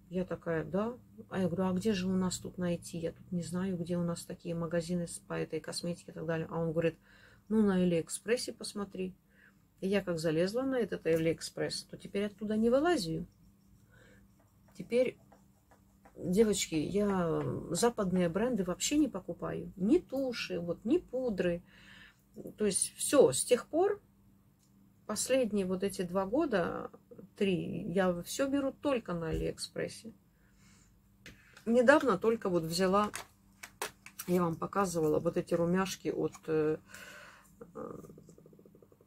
Я такая, да. А я говорю, а где же у нас тут найти? Я тут не знаю, где у нас такие магазины по этой косметике и так далее. А он говорит, ну на Алиэкспрессе посмотри. И я как залезла на этот Алиэкспресс, то теперь оттуда не вылазию. Теперь, девочки, я западные бренды вообще не покупаю. Ни туши, вот, ни пудры. То есть все, с тех пор, последние вот эти два года, три. Я все беру только на Алиэкспрессе. Недавно только вот взяла, я вам показывала, вот эти румяшки от, э,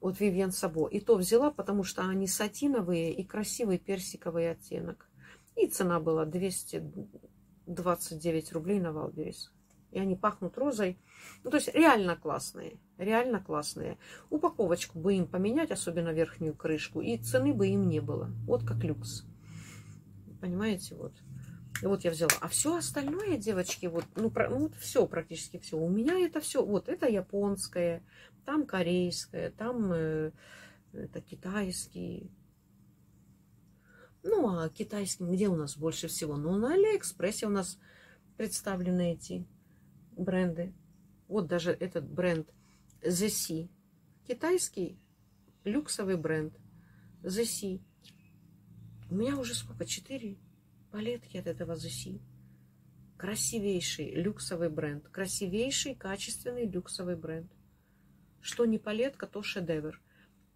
от Vivienne Sabo. И то взяла, потому что они сатиновые и красивый персиковый оттенок. И цена была 229 рублей на Wildberries и они пахнут розой. Ну, то есть реально классные, реально классные. Упаковочку бы им поменять, особенно верхнюю крышку, и цены бы им не было. Вот как люкс. Понимаете, вот. И вот я взяла. А все остальное, девочки, вот, ну, про, ну, вот все, практически все. У меня это все, вот, это японское, там корейское, там э, это китайский. Ну, а китайским где у нас больше всего? Ну, на Алиэкспрессе у нас представлены эти бренды. Вот даже этот бренд The Sea. Китайский люксовый бренд The Sea. У меня уже сколько? Четыре палетки от этого The Sea. Красивейший люксовый бренд. Красивейший, качественный люксовый бренд. Что не палетка, то шедевр.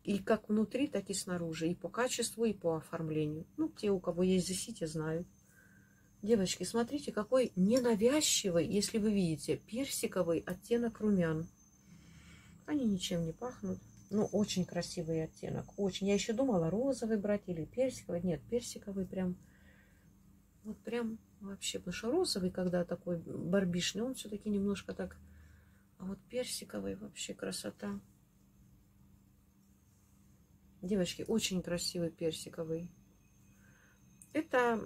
И как внутри, так и снаружи. И по качеству, и по оформлению. Ну, те, у кого есть Sea, те знают. Девочки, смотрите, какой ненавязчивый, если вы видите, персиковый оттенок румян. Они ничем не пахнут. Ну, очень красивый оттенок. Очень. Я еще думала, розовый брать или персиковый. Нет, персиковый прям... Вот прям вообще. Потому что розовый, когда такой барбишный, он все-таки немножко так... А вот персиковый вообще красота. Девочки, очень красивый персиковый. Это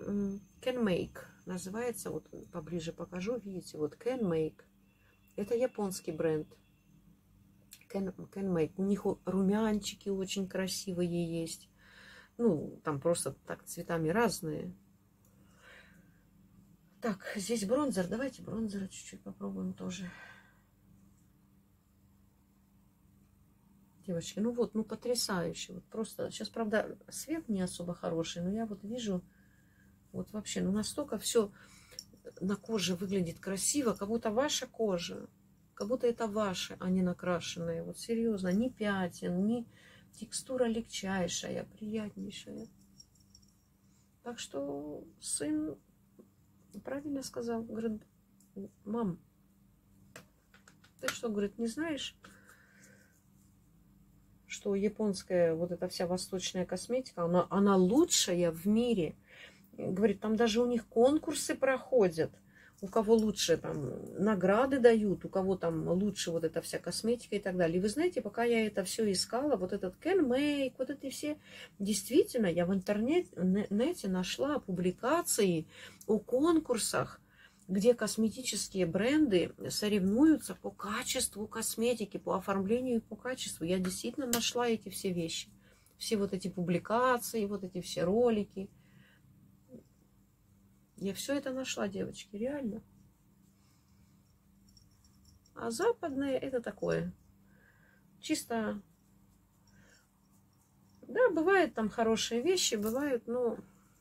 Can Make. Называется, вот поближе покажу, видите, вот Can Make. Это японский бренд. Can, Can Make. У них румянчики очень красивые есть. Ну, там просто так цветами разные. Так, здесь бронзер. Давайте бронзера чуть-чуть попробуем тоже. Девочки, ну вот, ну потрясающе. Вот просто, сейчас, правда, свет не особо хороший, но я вот вижу вот вообще, ну настолько все на коже выглядит красиво, как будто ваша кожа, как будто это ваше, а не накрашенное. Вот серьезно, ни пятен, ни текстура легчайшая, приятнейшая. Так что сын правильно сказал, говорит, мам, ты что, говорит, не знаешь, что японская вот эта вся восточная косметика, она, она лучшая в мире – говорит, там даже у них конкурсы проходят, у кого лучше там награды дают, у кого там лучше вот эта вся косметика и так далее. И вы знаете, пока я это все искала, вот этот Can Make, вот эти все, действительно, я в интернете нашла публикации о конкурсах, где косметические бренды соревнуются по качеству косметики, по оформлению и по качеству. Я действительно нашла эти все вещи. Все вот эти публикации, вот эти все ролики. Я все это нашла, девочки, реально. А западное это такое. Чисто... Да, бывают там хорошие вещи, бывают, но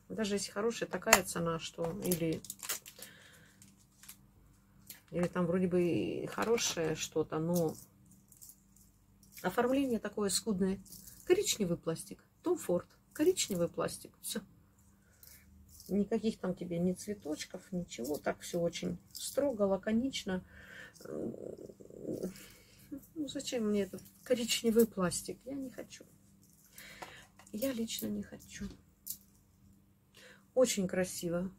даже если хорошая, такая цена, что или... Или там вроде бы хорошее что-то, но оформление такое скудное. Коричневый пластик, Том Форд, коричневый пластик, все. Никаких там тебе ни цветочков, ничего. Так все очень строго, лаконично. Ну, зачем мне этот коричневый пластик? Я не хочу. Я лично не хочу. Очень красиво.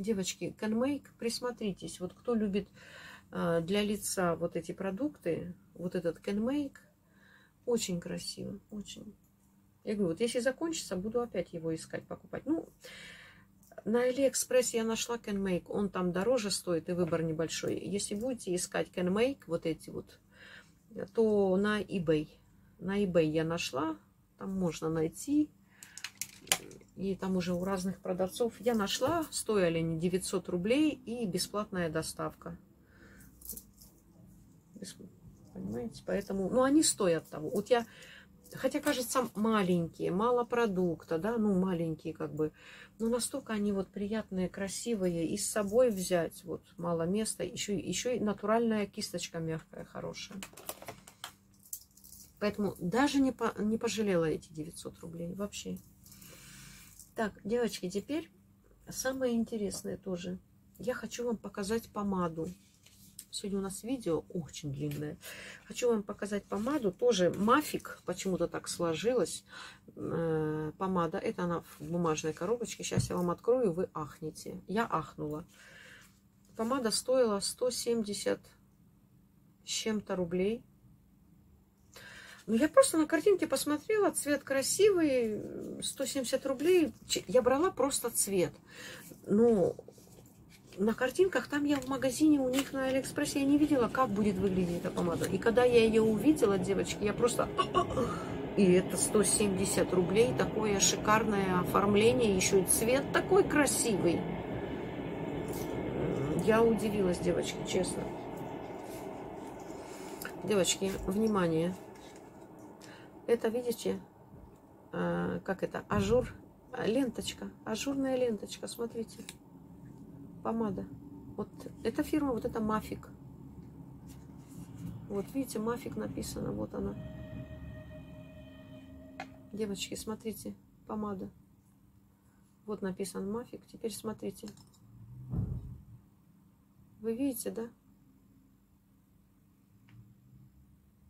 Девочки, Can Make, присмотритесь. Вот кто любит а, для лица вот эти продукты, вот этот Canmake, очень красиво, очень. Я говорю, вот если закончится, буду опять его искать, покупать. Ну, на Алиэкспресс я нашла Canmake, он там дороже стоит и выбор небольшой. Если будете искать Canmake, вот эти вот, то на eBay. На eBay я нашла, там можно найти. И там уже у разных продавцов я нашла, стоили они 900 рублей и бесплатная доставка. Понимаете? Поэтому, ну, они стоят того. Вот я, хотя, кажется, маленькие, мало продукта, да, ну, маленькие как бы, но настолько они вот приятные, красивые, и с собой взять, вот, мало места, еще, еще и натуральная кисточка мягкая, хорошая. Поэтому даже не, по, не пожалела эти 900 рублей вообще. Так, девочки, теперь самое интересное тоже. Я хочу вам показать помаду. Сегодня у нас видео очень длинное. Хочу вам показать помаду. Тоже мафик, почему-то так сложилось. Э, помада. Это она в бумажной коробочке. Сейчас я вам открою, вы ахнете. Я ахнула. Помада стоила 170 с чем-то рублей. Ну, я просто на картинке посмотрела, цвет красивый, 170 рублей. Я брала просто цвет. Но на картинках, там я в магазине у них на Алиэкспрессе, я не видела, как будет выглядеть эта помада. И когда я ее увидела, девочки, я просто... И это 170 рублей, такое шикарное оформление, еще и цвет такой красивый. Я удивилась, девочки, честно. Девочки, внимание. Это, видите, э, как это, ажур, ленточка, ажурная ленточка, смотрите, помада. Вот эта фирма, вот это Maffick. Вот, видите, Maffick написано, вот она. Девочки, смотрите, помада. Вот написан Maffick. Теперь смотрите. Вы видите, да?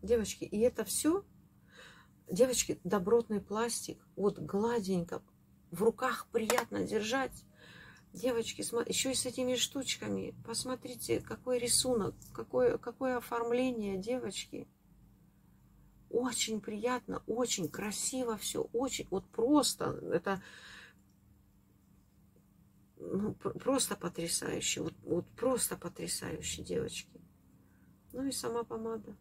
Девочки, и это все Девочки, добротный пластик, вот гладенько, в руках приятно держать. Девочки, еще и с этими штучками. Посмотрите, какой рисунок, какое, какое оформление, девочки. Очень приятно, очень красиво все, очень, вот просто, это ну, просто потрясающе, вот, вот просто потрясающе, девочки. Ну и сама помада.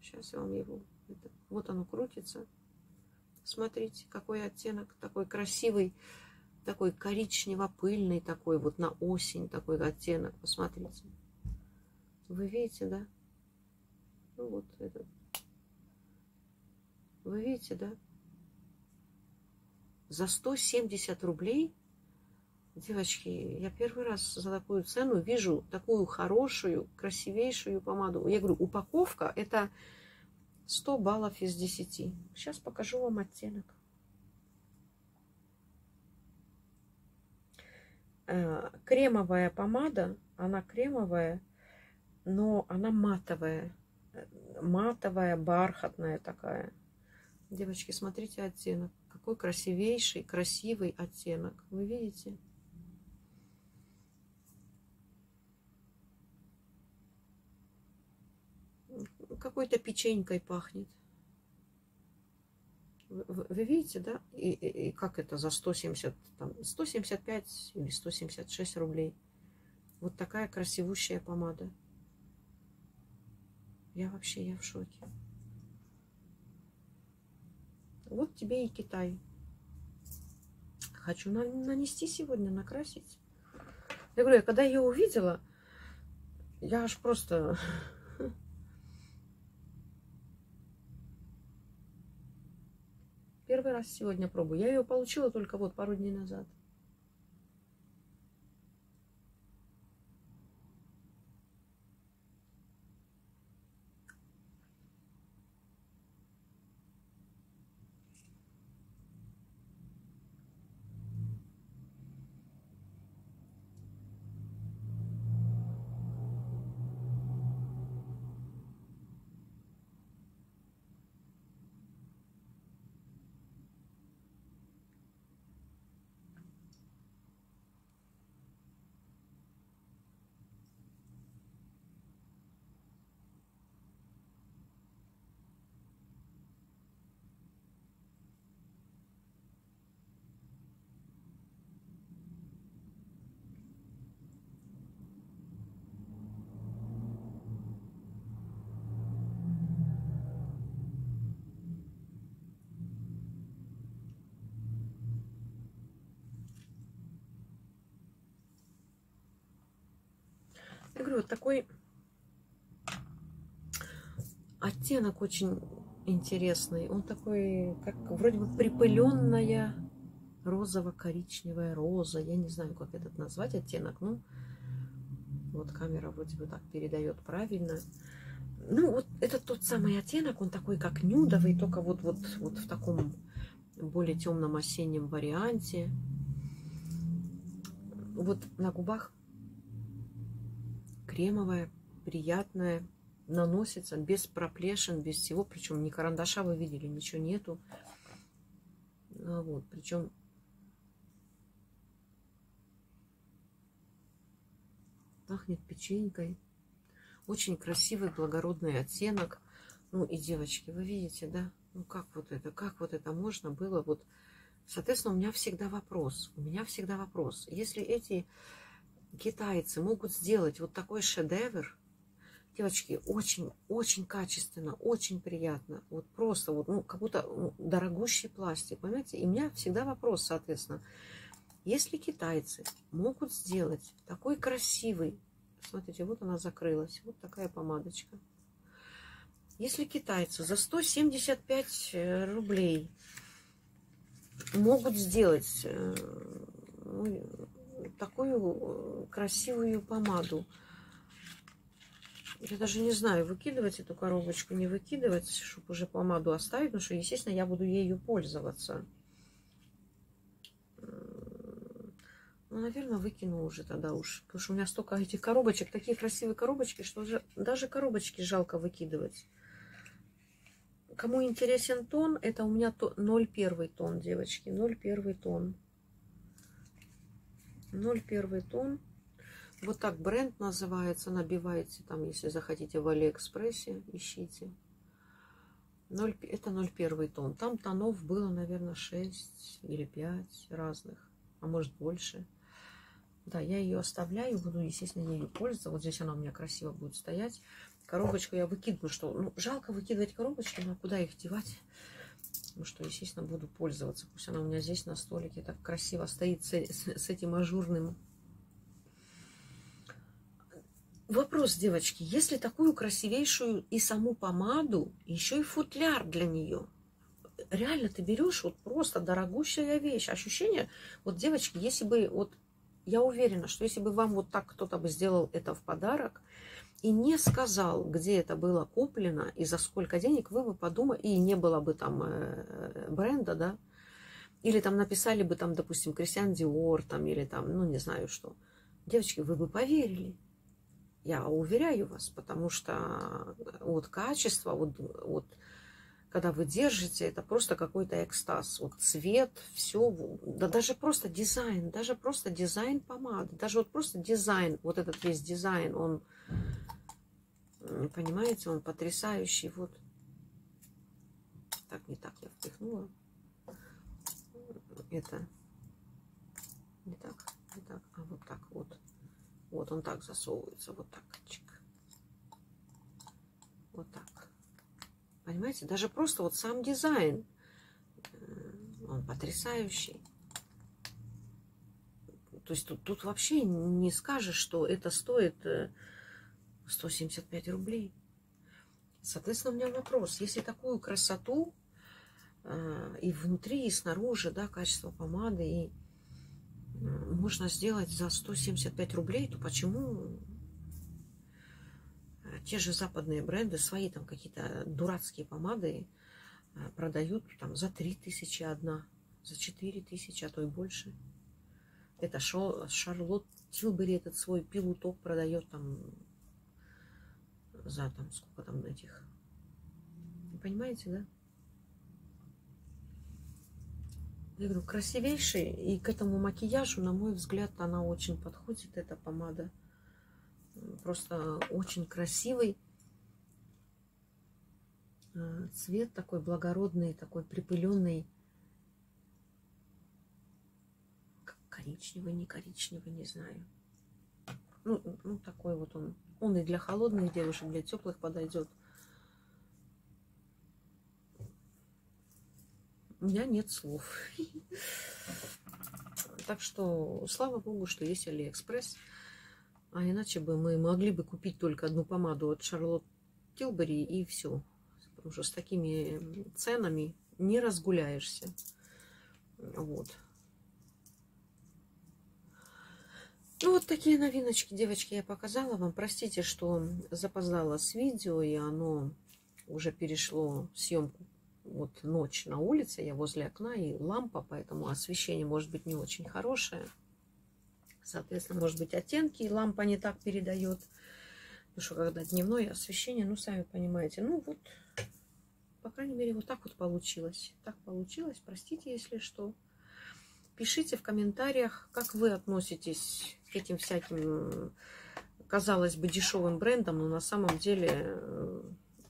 Сейчас я вам его это, вот оно крутится. Смотрите, какой оттенок, такой красивый, такой коричнево-пыльный, такой вот на осень такой оттенок. Посмотрите. Вы видите, да? Ну вот этот. Вы видите, да? За 170 рублей, девочки, я первый раз за такую цену вижу такую хорошую, красивейшую помаду. Я говорю, упаковка это 100 баллов из 10. Сейчас покажу вам оттенок. Э, кремовая помада, она кремовая, но она матовая. Матовая, бархатная такая. Девочки, смотрите оттенок. Какой красивейший, красивый оттенок. Вы видите? Какой-то печенькой пахнет. Вы, вы видите, да? И, и, и как это за 170, там, 175 или 176 рублей. Вот такая красивущая помада. Я вообще, я в шоке. Вот тебе и Китай. Хочу на, нанести сегодня, накрасить. Я говорю, когда ее увидела, я аж просто Первый раз сегодня пробую. Я ее получила только вот пару дней назад. Говорю, такой оттенок очень интересный. Он такой, как вроде бы припыленная розово-коричневая роза. Я не знаю, как этот назвать оттенок. Ну, вот камера вроде бы так передает правильно. Ну, вот это тот самый оттенок, он такой, как нюдовый, только вот, вот, вот в таком более темном осеннем варианте. Вот на губах кремовая, приятная, наносится без проплешин, без всего. Причем ни карандаша вы видели, ничего нету. А вот, причем пахнет печенькой. Очень красивый, благородный оттенок. Ну и, девочки, вы видите, да? Ну как вот это, как вот это можно было? Вот, соответственно, у меня всегда вопрос. У меня всегда вопрос. Если эти китайцы могут сделать вот такой шедевр, девочки, очень, очень качественно, очень приятно. Вот просто вот, ну, как будто дорогущий пластик, понимаете? И у меня всегда вопрос, соответственно, если китайцы могут сделать такой красивый, смотрите, вот она закрылась, вот такая помадочка. Если китайцы за 175 э, рублей могут сделать э, ну, такую красивую помаду, я даже не знаю, выкидывать эту коробочку, не выкидывать, чтобы уже помаду оставить, потому что, естественно, я буду ею пользоваться. Ну, наверное, выкину уже тогда уж. Потому что у меня столько этих коробочек, такие красивые коробочки, что уже даже коробочки жалко выкидывать. Кому интересен тон, это у меня 0,1 тон, девочки. 0,1 тон. 0,1 тон. Вот так бренд называется. Набивайте там, если захотите, в Алиэкспрессе. Ищите. 0, это 0,1 тон. Там тонов было, наверное, 6 или 5 разных. А может больше. Да, я ее оставляю, буду, естественно, ею пользоваться. Вот здесь она у меня красиво будет стоять. Коробочку я выкидываю, что ну, жалко выкидывать коробочки, но куда их девать? Ну что, естественно, буду пользоваться. Пусть она у меня здесь на столике так красиво стоит с, с этим ажурным. Вопрос, девочки, если такую красивейшую и саму помаду, еще и футляр для нее, реально ты берешь вот просто дорогущая вещь. Ощущение, вот, девочки, если бы вот я уверена, что если бы вам вот так кто-то бы сделал это в подарок и не сказал, где это было куплено и за сколько денег, вы бы подумали, и не было бы там э, бренда, да, или там написали бы там, допустим, Кристиан Диор, там, или там, ну, не знаю что. Девочки, вы бы поверили. Я уверяю вас, потому что вот качество, вот, вот когда вы держите, это просто какой-то экстаз. Вот цвет, все, да даже просто дизайн, даже просто дизайн помады, даже вот просто дизайн, вот этот весь дизайн, он, понимаете, он потрясающий. Вот. Так, не так я впихнула. Это не так, не так, а вот так вот. Вот он так засовывается, вот так, чик. Вот так. Понимаете, даже просто вот сам дизайн, э, он потрясающий. То есть тут, тут вообще не скажешь, что это стоит 175 э, рублей. Соответственно, у меня вопрос. Если такую красоту э, и внутри, и снаружи, да, качество помады, и можно сделать за 175 рублей, то почему те же западные бренды, свои там какие-то дурацкие помады э, продают там за 3 тысячи одна, за 4 тысячи, а то и больше. Это Шо, Шарлот Тилбери этот свой пилуток продает там за там сколько там этих. Понимаете, да? Я говорю, красивейший. И к этому макияжу, на мой взгляд, она очень подходит, эта помада. Просто очень красивый э, цвет такой благородный, такой припыленный. Коричневый, не коричневый, не знаю. Ну, ну, такой вот он. Он и для холодных девушек, для теплых подойдет. У меня нет слов. Так что, слава богу, что есть Алиэкспресс. А иначе бы мы могли бы купить только одну помаду от Шарлотт Тилбери и все. Потому что с такими ценами не разгуляешься. Вот. Ну, вот такие новиночки, девочки, я показала вам. Простите, что запоздала с видео, и оно уже перешло съемку вот ночь на улице, я возле окна и лампа, поэтому освещение может быть не очень хорошее. Соответственно, может быть оттенки, и лампа не так передает. Потому что когда дневное освещение, ну, сами понимаете, ну, вот, по крайней мере, вот так вот получилось. Так получилось, простите, если что. Пишите в комментариях, как вы относитесь к этим всяким, казалось бы, дешевым брендам, но на самом деле, э,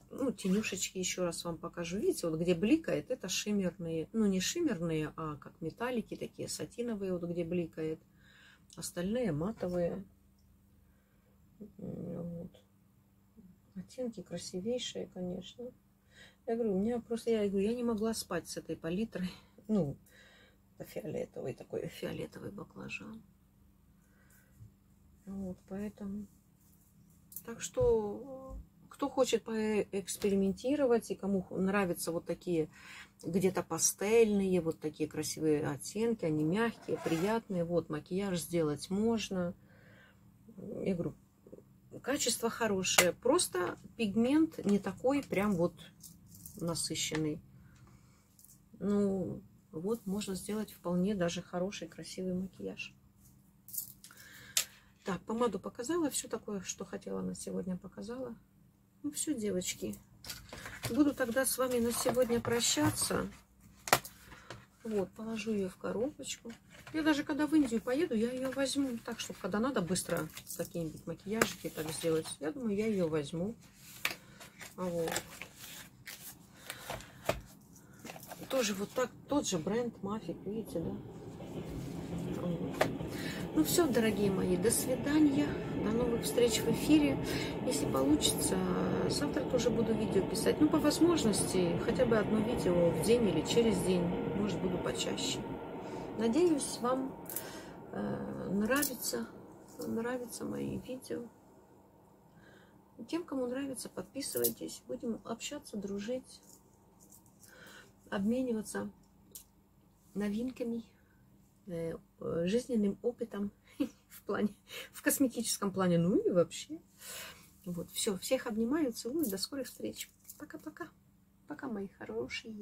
ну, тенюшечки еще раз вам покажу. Видите, вот где бликает, это шиммерные, ну, не шиммерные, а как металлики такие, сатиновые, вот где бликает. Остальные матовые. Вот. Оттенки красивейшие, конечно. Я говорю, у меня просто, я говорю, я не могла спать с этой палитрой. Ну, фиолетовый такой, фиолетовый баклажан. Вот, поэтому... Так что, кто хочет поэкспериментировать и кому нравятся вот такие где-то пастельные, вот такие красивые оттенки, они мягкие, приятные, вот, макияж сделать можно. Я говорю, качество хорошее, просто пигмент не такой прям вот насыщенный. Ну, вот можно сделать вполне даже хороший, красивый макияж. Так, помаду показала, все такое, что хотела на сегодня показала. Ну все, девочки. Буду тогда с вами на сегодня прощаться. Вот, положу ее в коробочку. Я даже когда в Индию поеду, я ее возьму. Так, чтобы когда надо быстро какие-нибудь макияжики так сделать, я думаю, я ее возьму. Вот. Тоже вот так, тот же бренд Мафик, видите, да? Ну все, дорогие мои, до свидания. До новых встреч в эфире. Если получится, завтра тоже буду видео писать. Ну, по возможности, хотя бы одно видео в день или через день. Может, буду почаще. Надеюсь, вам э, нравится, нравятся мои видео. Тем, кому нравится, подписывайтесь. Будем общаться, дружить обмениваться новинками, э, жизненным опытом в плане, в косметическом плане, ну и вообще. Вот, все, всех обнимаю, целую, до скорых встреч. Пока-пока. Пока, мои хорошие.